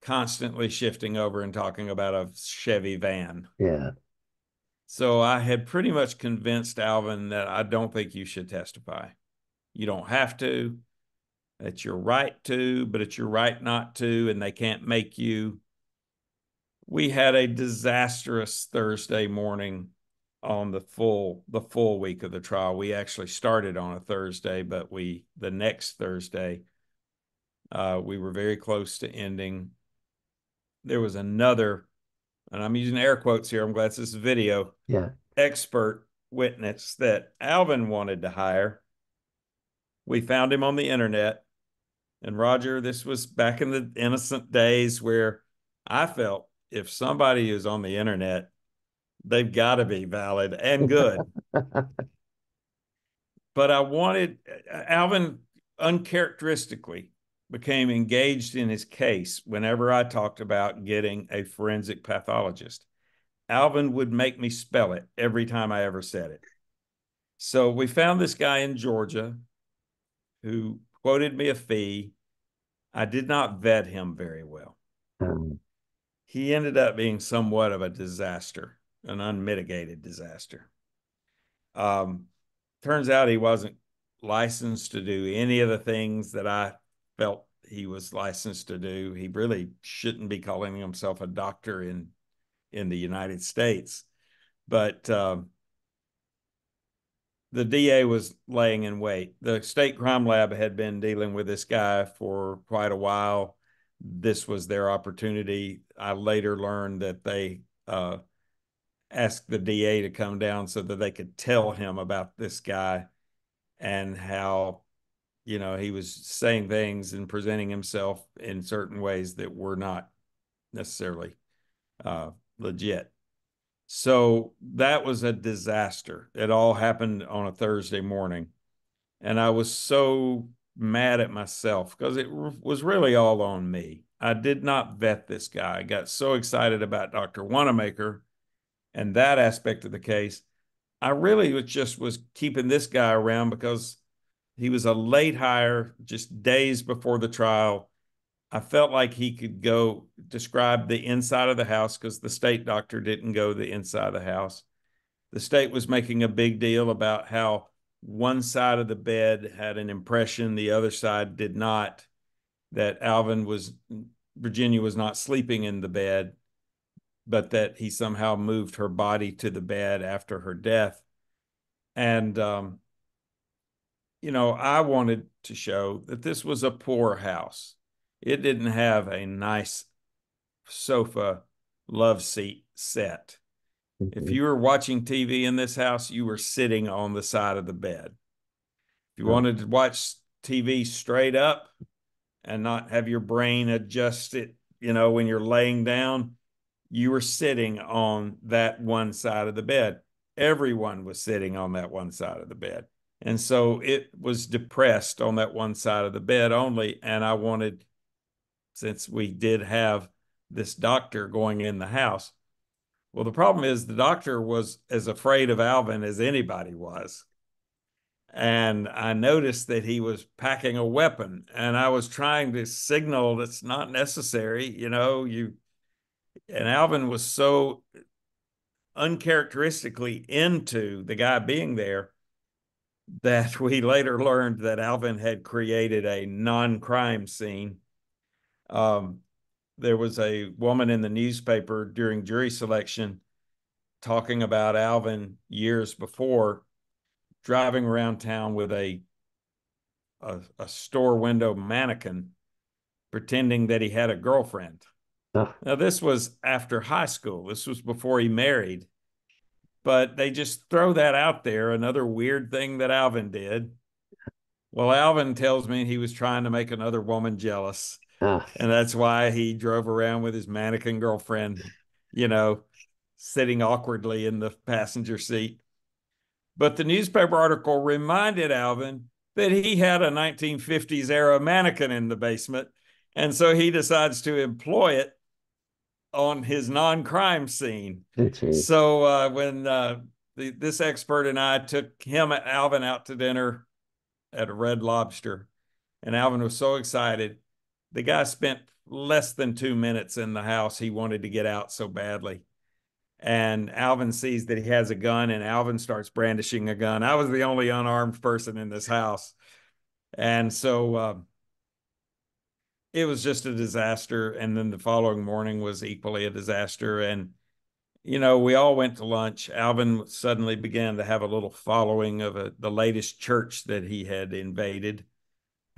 constantly shifting over and talking about a Chevy van. Yeah. So I had pretty much convinced Alvin that I don't think you should testify. You don't have to. It's your right to, but it's your right not to, and they can't make you. We had a disastrous Thursday morning on the full the full week of the trial. We actually started on a Thursday, but we the next Thursday uh, we were very close to ending. There was another, and I'm using air quotes here. I'm glad this is video. Yeah. Expert witness that Alvin wanted to hire. We found him on the internet. And Roger, this was back in the innocent days where I felt if somebody is on the internet, they've got to be valid and good. but I wanted Alvin uncharacteristically became engaged in his case whenever I talked about getting a forensic pathologist. Alvin would make me spell it every time I ever said it. So we found this guy in Georgia who quoted me a fee. I did not vet him very well. Um, he ended up being somewhat of a disaster, an unmitigated disaster. Um, turns out he wasn't licensed to do any of the things that I felt he was licensed to do. He really shouldn't be calling himself a doctor in in the United States, but um, the DA was laying in wait. The state crime lab had been dealing with this guy for quite a while. This was their opportunity. I later learned that they uh, asked the DA to come down so that they could tell him about this guy and how, you know, he was saying things and presenting himself in certain ways that were not necessarily uh, legit. So that was a disaster. It all happened on a Thursday morning. And I was so mad at myself because it was really all on me. I did not vet this guy. I got so excited about Dr. Wannamaker and that aspect of the case. I really was just was keeping this guy around because he was a late hire just days before the trial. I felt like he could go describe the inside of the house because the state doctor didn't go the inside of the house. The state was making a big deal about how one side of the bed had an impression, the other side did not, that Alvin was, Virginia was not sleeping in the bed, but that he somehow moved her body to the bed after her death. And, um, you know, I wanted to show that this was a poor house it didn't have a nice sofa love seat set. Mm-hmm. If you were watching TV in this house, you were sitting on the side of the bed. If you wanted to watch TV straight up and not have your brain adjust it, you know, when you're laying down, you were sitting on that one side of the bed. Everyone was sitting on that one side of the bed. And so it was depressed on that one side of the bed only. And I wanted since we did have this doctor going in the house. Well, the problem is the doctor was as afraid of Alvin as anybody was. And I noticed that he was packing a weapon, and I was trying to signal that's not necessary. You know, you and Alvin was so uncharacteristically into the guy being there that we later learned that Alvin had created a non crime scene um, there was a woman in the newspaper during jury selection talking about Alvin years before driving around town with a a, a store window mannequin pretending that he had a girlfriend. Now, this was after high school. This was before he married. But they just throw that out there. Another weird thing that Alvin did. Well, Alvin tells me he was trying to make another woman jealous. Oh. And that's why he drove around with his mannequin girlfriend, you know, sitting awkwardly in the passenger seat. But the newspaper article reminded Alvin that he had a 1950s era mannequin in the basement. And so he decides to employ it on his non-crime scene. so uh, when uh, the, this expert and I took him and Alvin out to dinner at a Red Lobster, and Alvin was so excited. The guy spent less than two minutes in the house. He wanted to get out so badly. And Alvin sees that he has a gun, and Alvin starts brandishing a gun. I was the only unarmed person in this house. And so uh, it was just a disaster. And then the following morning was equally a disaster. And, you know, we all went to lunch. Alvin suddenly began to have a little following of a, the latest church that he had invaded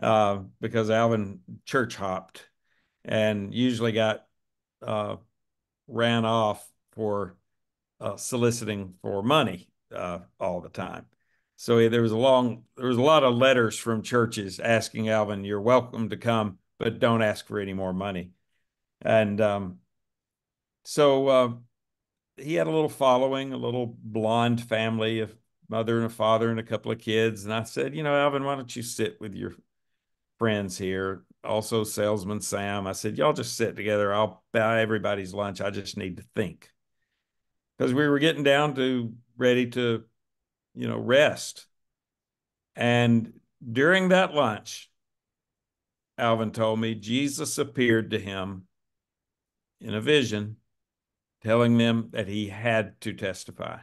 uh, because Alvin church hopped and usually got uh, ran off for uh, soliciting for money uh, all the time. So there was a long, there was a lot of letters from churches asking Alvin, "You're welcome to come, but don't ask for any more money." And um, so uh, he had a little following, a little blonde family, a mother and a father and a couple of kids. And I said, "You know, Alvin, why don't you sit with your friends here?" Also, salesman Sam. I said, "Y'all just sit together. I'll buy everybody's lunch. I just need to think." Because we were getting down to ready to you know, rest. And during that lunch, Alvin told me Jesus appeared to him in a vision, telling them that he had to testify.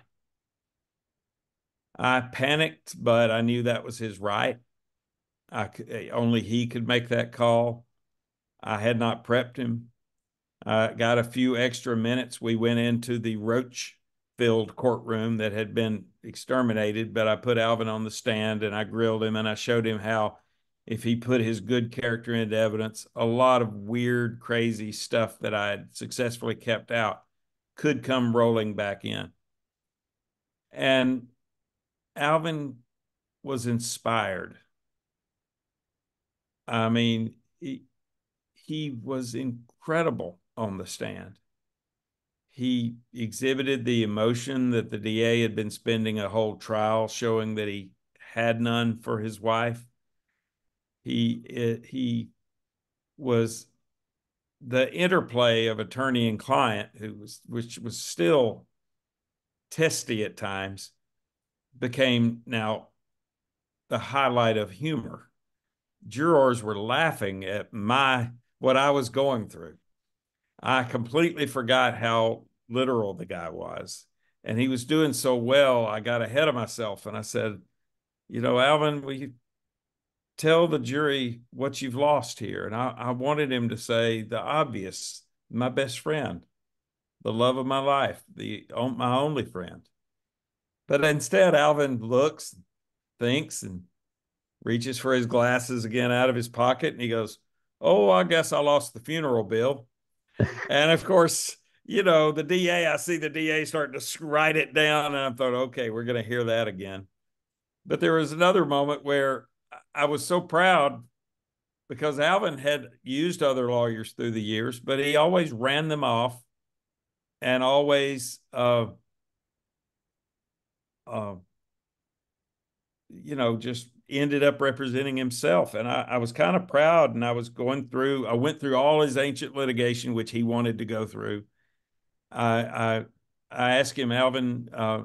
I panicked, but I knew that was his right. I eh, only he could make that call. I had not prepped him. I got a few extra minutes. We went into the roach filled courtroom that had been exterminated, but I put Alvin on the stand and I grilled him and I showed him how if he put his good character into evidence, a lot of weird, crazy stuff that I had successfully kept out could come rolling back in. And Alvin was inspired. I mean, he, he was incredible on the stand he exhibited the emotion that the DA had been spending a whole trial showing that he had none for his wife. He it, he was the interplay of attorney and client, who was which was still testy at times, became now the highlight of humor. Jurors were laughing at my what I was going through. I completely forgot how literal the guy was. And he was doing so well, I got ahead of myself and I said, You know, Alvin, you tell the jury what you've lost here? And I, I wanted him to say the obvious my best friend, the love of my life, the oh, my only friend. But instead, Alvin looks, thinks, and reaches for his glasses again out of his pocket and he goes, Oh, I guess I lost the funeral bill and of course, you know, the DA, I see the DA starting to write it down, and I thought, okay, we're going to hear that again. But there was another moment where I was so proud because Alvin had used other lawyers through the years, but he always ran them off and always, uh, uh, you know, just ended up representing himself. And I, I was kind of proud. And I was going through, I went through all his ancient litigation, which he wanted to go through. I, I, I asked him, Alvin, uh,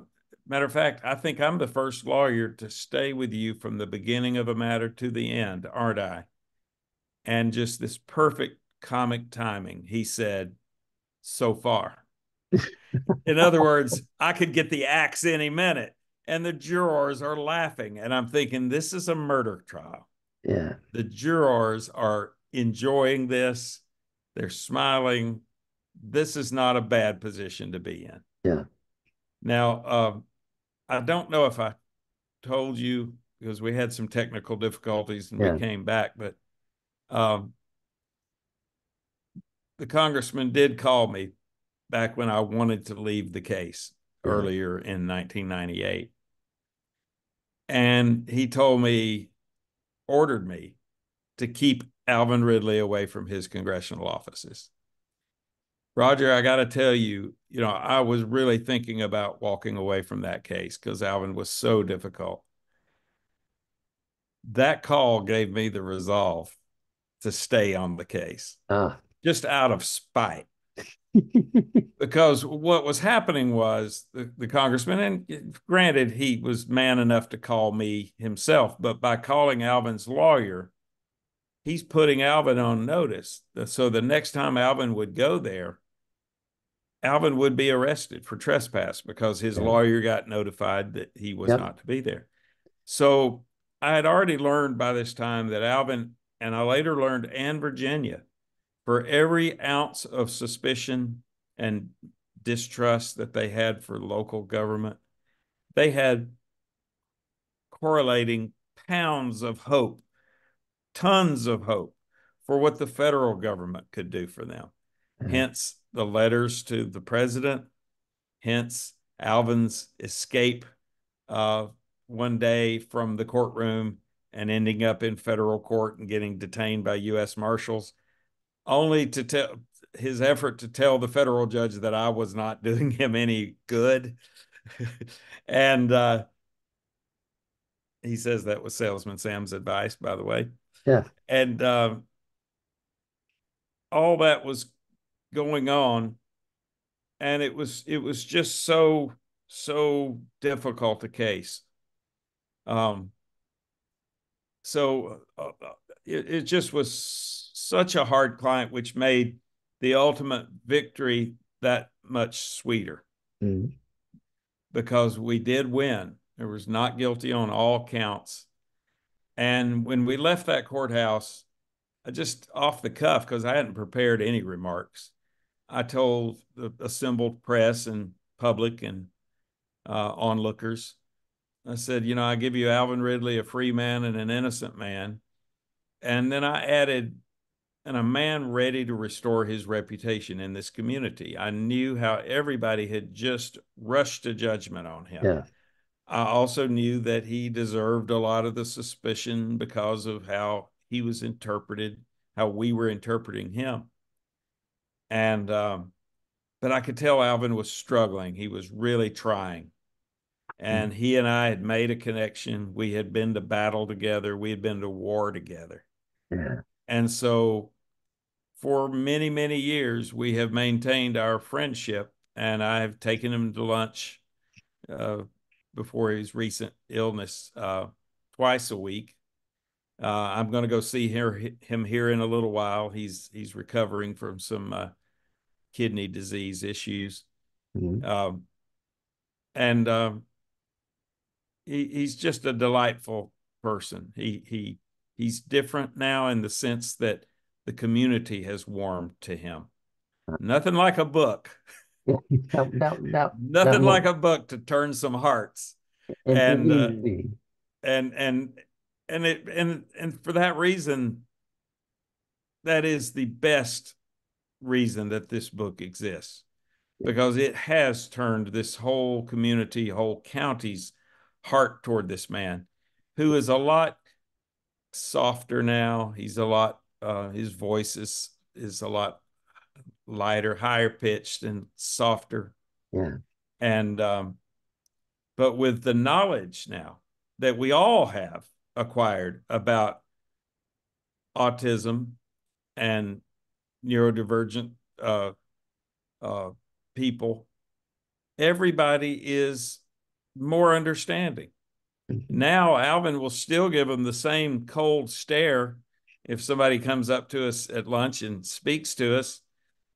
matter of fact, I think I'm the first lawyer to stay with you from the beginning of a matter to the end, aren't I? And just this perfect comic timing. He said, so far. In other words, I could get the axe any minute and the jurors are laughing. And I'm thinking, this is a murder trial. Yeah. The jurors are enjoying this, they're smiling. This is not a bad position to be in. Yeah. Now, um, I don't know if I told you because we had some technical difficulties and Yeah. we came back. But um, the congressman did call me back when I wanted to leave the case Yeah. earlier in 1998. And he told me, ordered me to keep Alvin Ridley away from his congressional offices. Roger, I got to tell you, you know, I was really thinking about walking away from that case because Alvin was so difficult. That call gave me the resolve to stay on the case Ah. just out of spite. because what was happening was the, the congressman, and granted, he was man enough to call me himself, but by calling Alvin's lawyer, he's putting Alvin on notice. So the next time Alvin would go there, Alvin would be arrested for trespass because his Yeah. lawyer got notified that he was Yep. not to be there. So I had already learned by this time that Alvin, and I later learned, and Virginia, for every ounce of suspicion and distrust that they had for local government, they had correlating pounds of hope, tons of hope for what the federal government could do for them. Yeah. Hence the letters to the president, hence Alvin's escape uh, one day from the courtroom and ending up in federal court and getting detained by U.S. Marshals, only to tell his effort to tell the federal judge that I was not doing him any good. and uh, he says that was Salesman Sam's advice, by the way. Yeah. And uh, all that was going on, and it was it was just so so difficult a case. Um. So uh, uh, it, it just was such a hard client, which made the ultimate victory that much sweeter Mhm. because we did win. There was not guilty on all counts. And when we left that courthouse, I just off the cuff, because I hadn't prepared any remarks, I told the assembled press and public and uh, onlookers, I said, you know, I give you Alvin Ridley, a free man and an innocent man. And then I added, and a man ready to restore his reputation in this community. I knew how everybody had just rushed to judgment on him. Yeah. I also knew that he deserved a lot of the suspicion because of how he was interpreted, how we were interpreting him. And, um, but I could tell Alvin was struggling. He was really trying. And he and I had made a connection. We had been to battle together, we had been to war together. Yeah. And so for many, many years, we have maintained our friendship. And I have taken him to lunch uh, before his recent illness uh, twice a week. Uh, I'm going to go see here, him here in a little while. He's he's recovering from some uh, kidney disease issues, Mhm. um, and um, he, he's just a delightful person. He he he's different now in the sense that the community has warmed to him. Nothing like a book. Now, now, now, Nothing like a book to turn some hearts. and- and, uh, easy. and and it and and for that reason that is the best reason that this book exists. Because it has turned this whole community whole county's heart toward this man who is a lot softer now. He's a lot uh his voice is is a lot lighter higher pitched and softer. Yeah. and um, but with the knowledge now that we all have acquired about autism and neurodivergent uh, uh, people, everybody is more understanding. Now, Alvin will still give them the same cold stare if somebody comes up to us at lunch and speaks to us.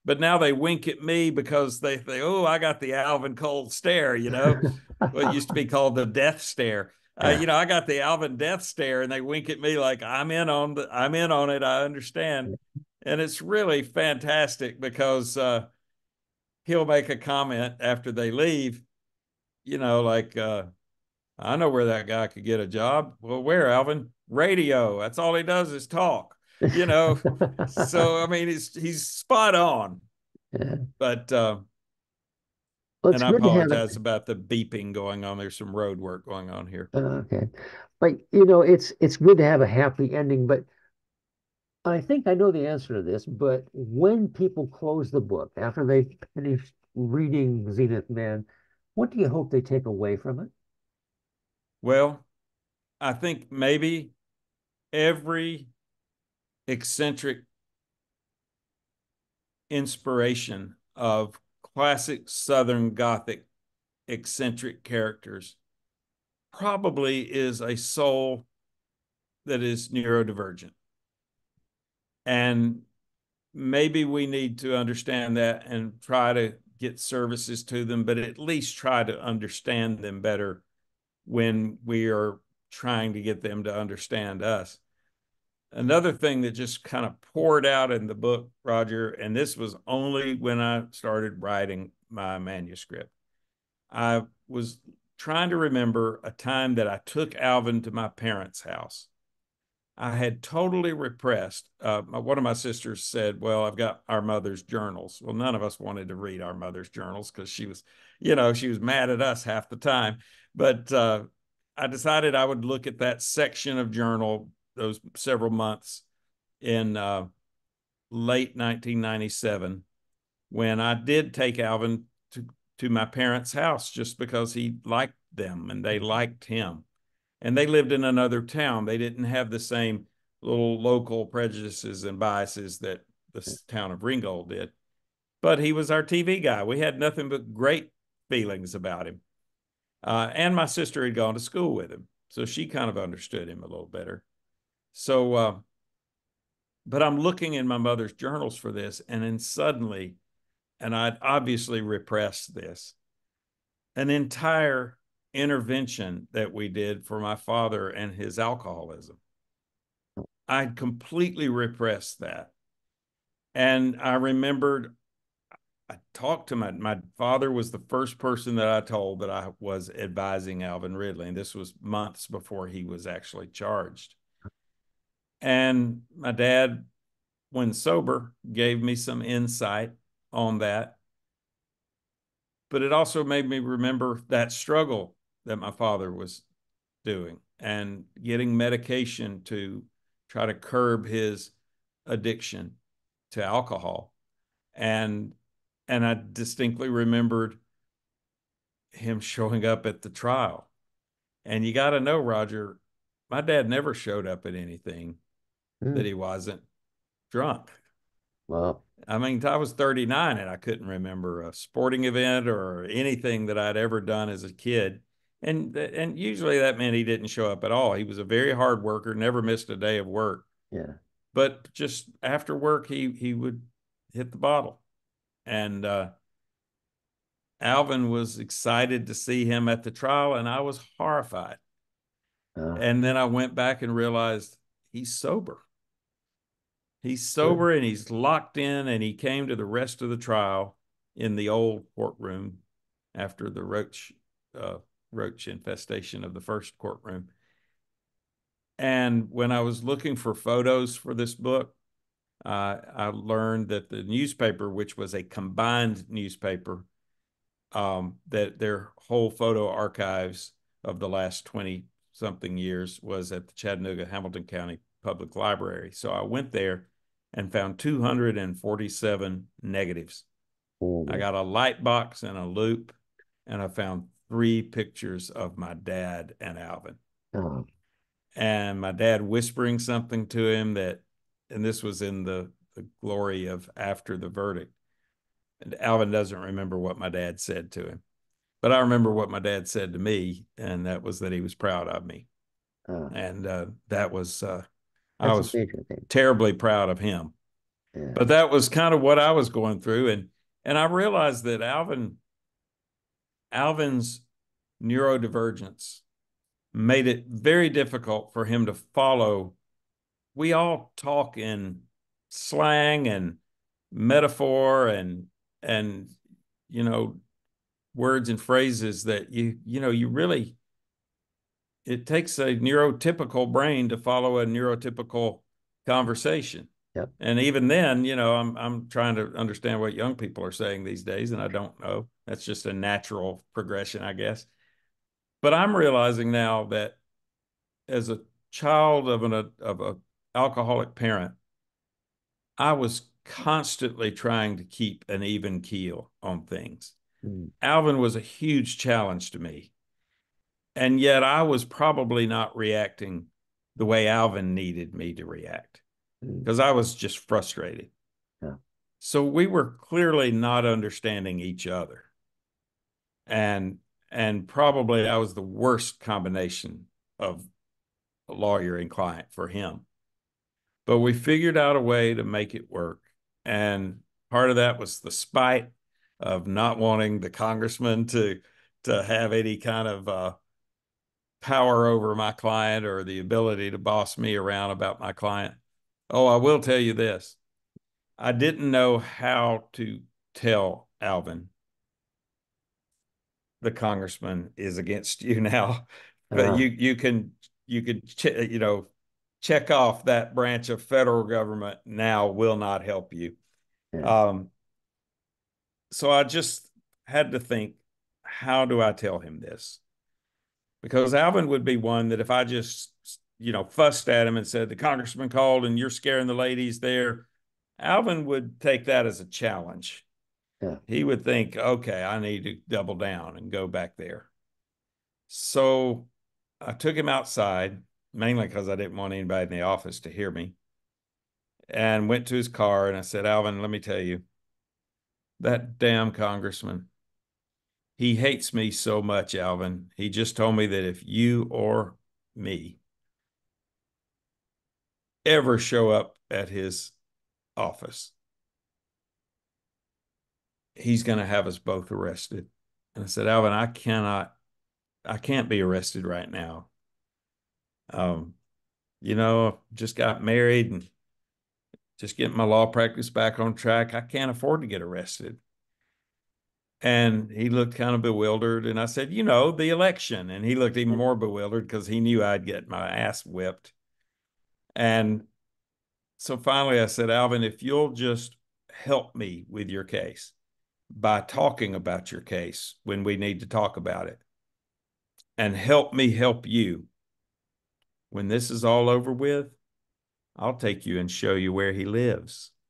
But now they wink at me because they think, oh, I got the Alvin cold stare, you know, what used to be called the death stare. Uh, Yeah. you know, I got the Alvin death stare, and they wink at me like I'm in on the, I'm in on it. I understand, and it's really fantastic because uh, he'll make a comment after they leave, you know, like uh, I know where that guy could get a job. Well, where, Alvin? Radio. That's all he does is talk. You know. so I mean, he's he's spot on. Yeah. But uh, well, and I apologize about the beeping going on. There's some road work going on here. Uh, okay, but you know, it's it's good to have a happy ending. But I think I know the answer to this. But when people close the book after they finish reading Zenith Man, what do you hope they take away from it? Well, I think maybe every eccentric inspiration of classic Southern Gothic eccentric characters probably is a soul that is neurodivergent. And maybe we need to understand that and try to get services to them, but at least try to understand them better when we are trying to get them to understand us. Another thing that just kind of poured out in the book, Roger, and this was only when I started writing my manuscript. I was trying to remember a time that I took Alvin to my parents' house. I had totally repressed. Uh, one of my sisters said, Well, I've got our mother's journals. Well, none of us wanted to read our mother's journals because she was, you know, she was mad at us half the time. But uh, I decided I would look at that section of journal those several months in uh, late 1997 when I did take Alvin to, to my parents' house just because he liked them and they liked him. And they lived in another town. They didn't have the same little local prejudices and biases that the town of Ringgold did. But he was our TV guy. We had nothing but great feelings about him. Uh, and my sister had gone to school with him. So she kind of understood him a little better. So, uh, but I'm looking in my mother's journals for this, and then suddenly, and I'd obviously repressed this, an entire intervention that we did for my father and his alcoholism. I'd completely repressed that. And I remembered I talked to my my father was the first person that I told that I was advising Alvin Ridley, and this was months before he was actually charged. And my dad, when sober, gave me some insight on that. But it also made me remember that struggle that my father was doing and getting medication to try to curb his addiction to alcohol. And and I distinctly remembered him showing up at the trial. And you got to know, Roger, my dad never showed up at anything mm. that he wasn't drunk. Well, I mean, I was 39 and I couldn't remember a sporting event or anything that I'd ever done as a kid. And and usually that meant he didn't show up at all. He was a very hard worker, never missed a day of work. Yeah. But just after work, he he would hit the bottle and uh, Alvin was excited to see him at the trial, and I was horrified. Uh, and then I went back and realized he's sober. He's sober and he's locked in, and he came to the rest of the trial in the old courtroom after the roach uh, roach infestation of the first courtroom. And when I was looking for photos for this book, uh, I learned that the newspaper, which was a combined newspaper, um, that their whole photo archives of the last 20 something years was at the Chattanooga Hamilton County Public Library. So I went there and found 247 negatives. Oh. I got a light box and a loupe, and I found three pictures of my dad and Alvin. Oh. And my dad whispering something to him that and this was in the, the glory of after the verdict. And Alvin doesn't remember what my dad said to him, but I remember what my dad said to me, and that was that he was proud of me. Uh, and uh, that was, uh, I was terribly proud of him. Yeah. But that was kind of what I was going through. And, and I realized that Alvin, Alvin's neurodivergence made it very difficult for him to follow we all talk in slang and metaphor and and you know words and phrases that you you know you really it takes a neurotypical brain to follow a neurotypical conversation. Yep. And even then, you know, I'm I'm trying to understand what young people are saying these days, and I don't know. That's just a natural progression, I guess. But I'm realizing now that as a child of an of a alcoholic parent, I was constantly trying to keep an even keel on things. Mm. Alvin was a huge challenge to me. And yet I was probably not reacting the way Alvin needed me to react because mm. I was just frustrated. Yeah. So we were clearly not understanding each other. And and probably I was the worst combination of lawyer and client for him. But we figured out a way to make it work. And part of that was the spite of not wanting the congressman to to have any kind of uh, power over my client or the ability to boss me around about my client. Oh, I will tell you this. I didn't know how to tell Alvin the congressman is against you now, but uh-huh. you you can you could you know check off that branch of federal government now will not help you. Yeah. Um, so I just had to think, how do I tell him this? Because Alvin would be one that if I just, you know, fussed at him and said, the congressman called and you're scaring the ladies there, Alvin would take that as a challenge. Yeah. He would think, okay, I need to double down and go back there. So I took him outside, mainly because I didn't want anybody in the office to hear me, and went to his car. And I said, Alvin, let me tell you, that damn congressman, he hates me so much, Alvin. He just told me that if you or me ever show up at his office, he's going to have us both arrested. And I said, Alvin, I cannot I can't be arrested right now. Um, you know, just got married and just getting my law practice back on track. I can't afford to get arrested. And he looked kind of bewildered. And I said, you know, the election. And he looked even more bewildered because he knew I'd get my ass whipped. And so finally I said, Alvin, if you'll just help me with your case by talking about your case when we need to talk about it and help me help you. When this is all over with, I'll take you and show you where he lives.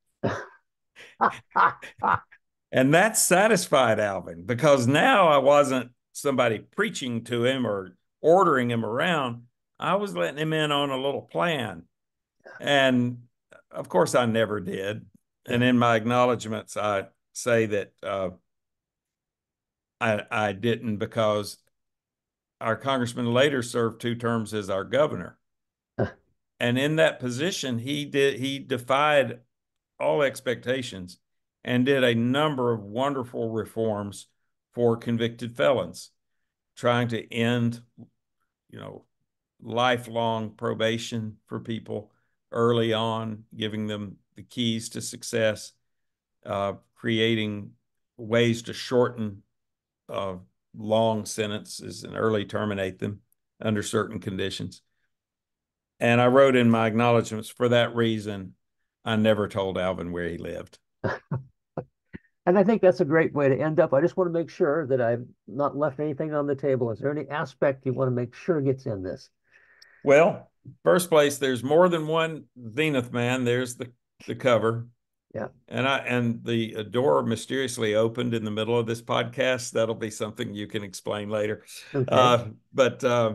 and that satisfied Alvin because now I wasn't somebody preaching to him or ordering him around. I was letting him in on a little plan. And of course, I never did. And in my acknowledgments, I say that uh, I, I didn't because our congressman later served two terms as our governor. and in that position, he did he defied all expectations and did a number of wonderful reforms for convicted felons, trying to end, you know, lifelong probation for people early on, giving them the keys to success, uh, creating ways to shorten uh, long sentences and early terminate them under certain conditions. And I wrote in my acknowledgments for that reason, I never told Alvin where he lived. and I think that's a great way to end up. I just want to make sure that I've not left anything on the table. Is there any aspect you want to make sure gets in this? Well, first place, there's more than one Zenith man. There's the, the cover. Yeah. And I and the door mysteriously opened in the middle of this podcast. That'll be something you can explain later. Okay. Uh, but uh,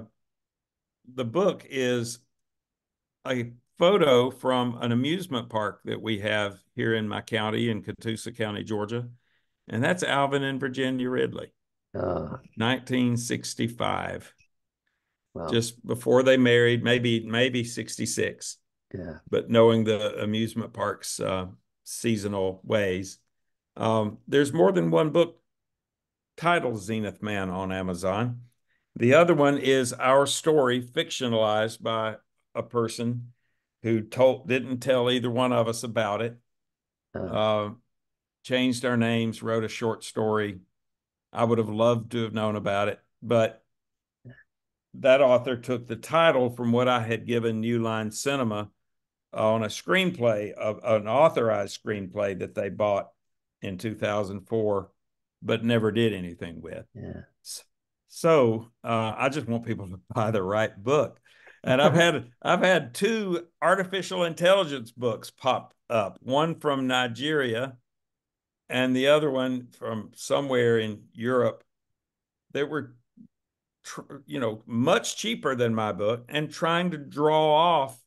the book is a photo from an amusement park that we have here in my county in Catoosa County, Georgia. And that's Alvin and Virginia Ridley. Uh, 1965. Wow. Just before they married, maybe maybe 66. Yeah. But knowing the amusement parks uh, seasonal ways. Um, there's more than one book titled Zenith Man on Amazon. The other one is our story, fictionalized by a person who told didn't tell either one of us about it. Uh, uh, changed our names, wrote a short story. I would have loved to have known about it, but that author took the title from what I had given New Line Cinema on a screenplay of an authorized screenplay that they bought in 2004, but never did anything with. Yeah. So uh, I just want people to buy the right book. And I've had I've had two artificial intelligence books pop up, one from Nigeria and the other one from somewhere in Europe. They were you know much cheaper than my book and trying to draw off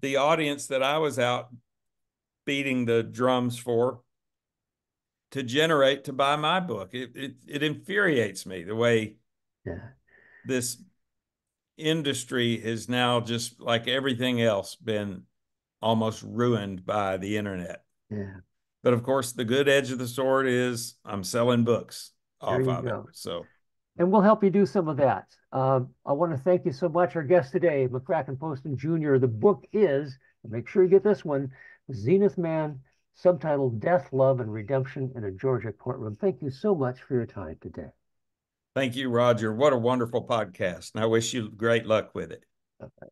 the audience that I was out beating the drums for to generate to buy my book. It it, it infuriates me the way yeah. this industry is now just like everything else been almost ruined by the internet. Yeah. But of course, the good edge of the sword is I'm selling books off of go. it. So and we'll help you do some of that. Um, I want to thank you so much. Our guest today, McCracken Poston Jr. The book is, make sure you get this one, Zenith Man, subtitled Death, Love, and Redemption in a Georgia Courtroom. Thank you so much for your time today. Thank you, Roger. What a wonderful podcast. And I wish you great luck with it. Okay.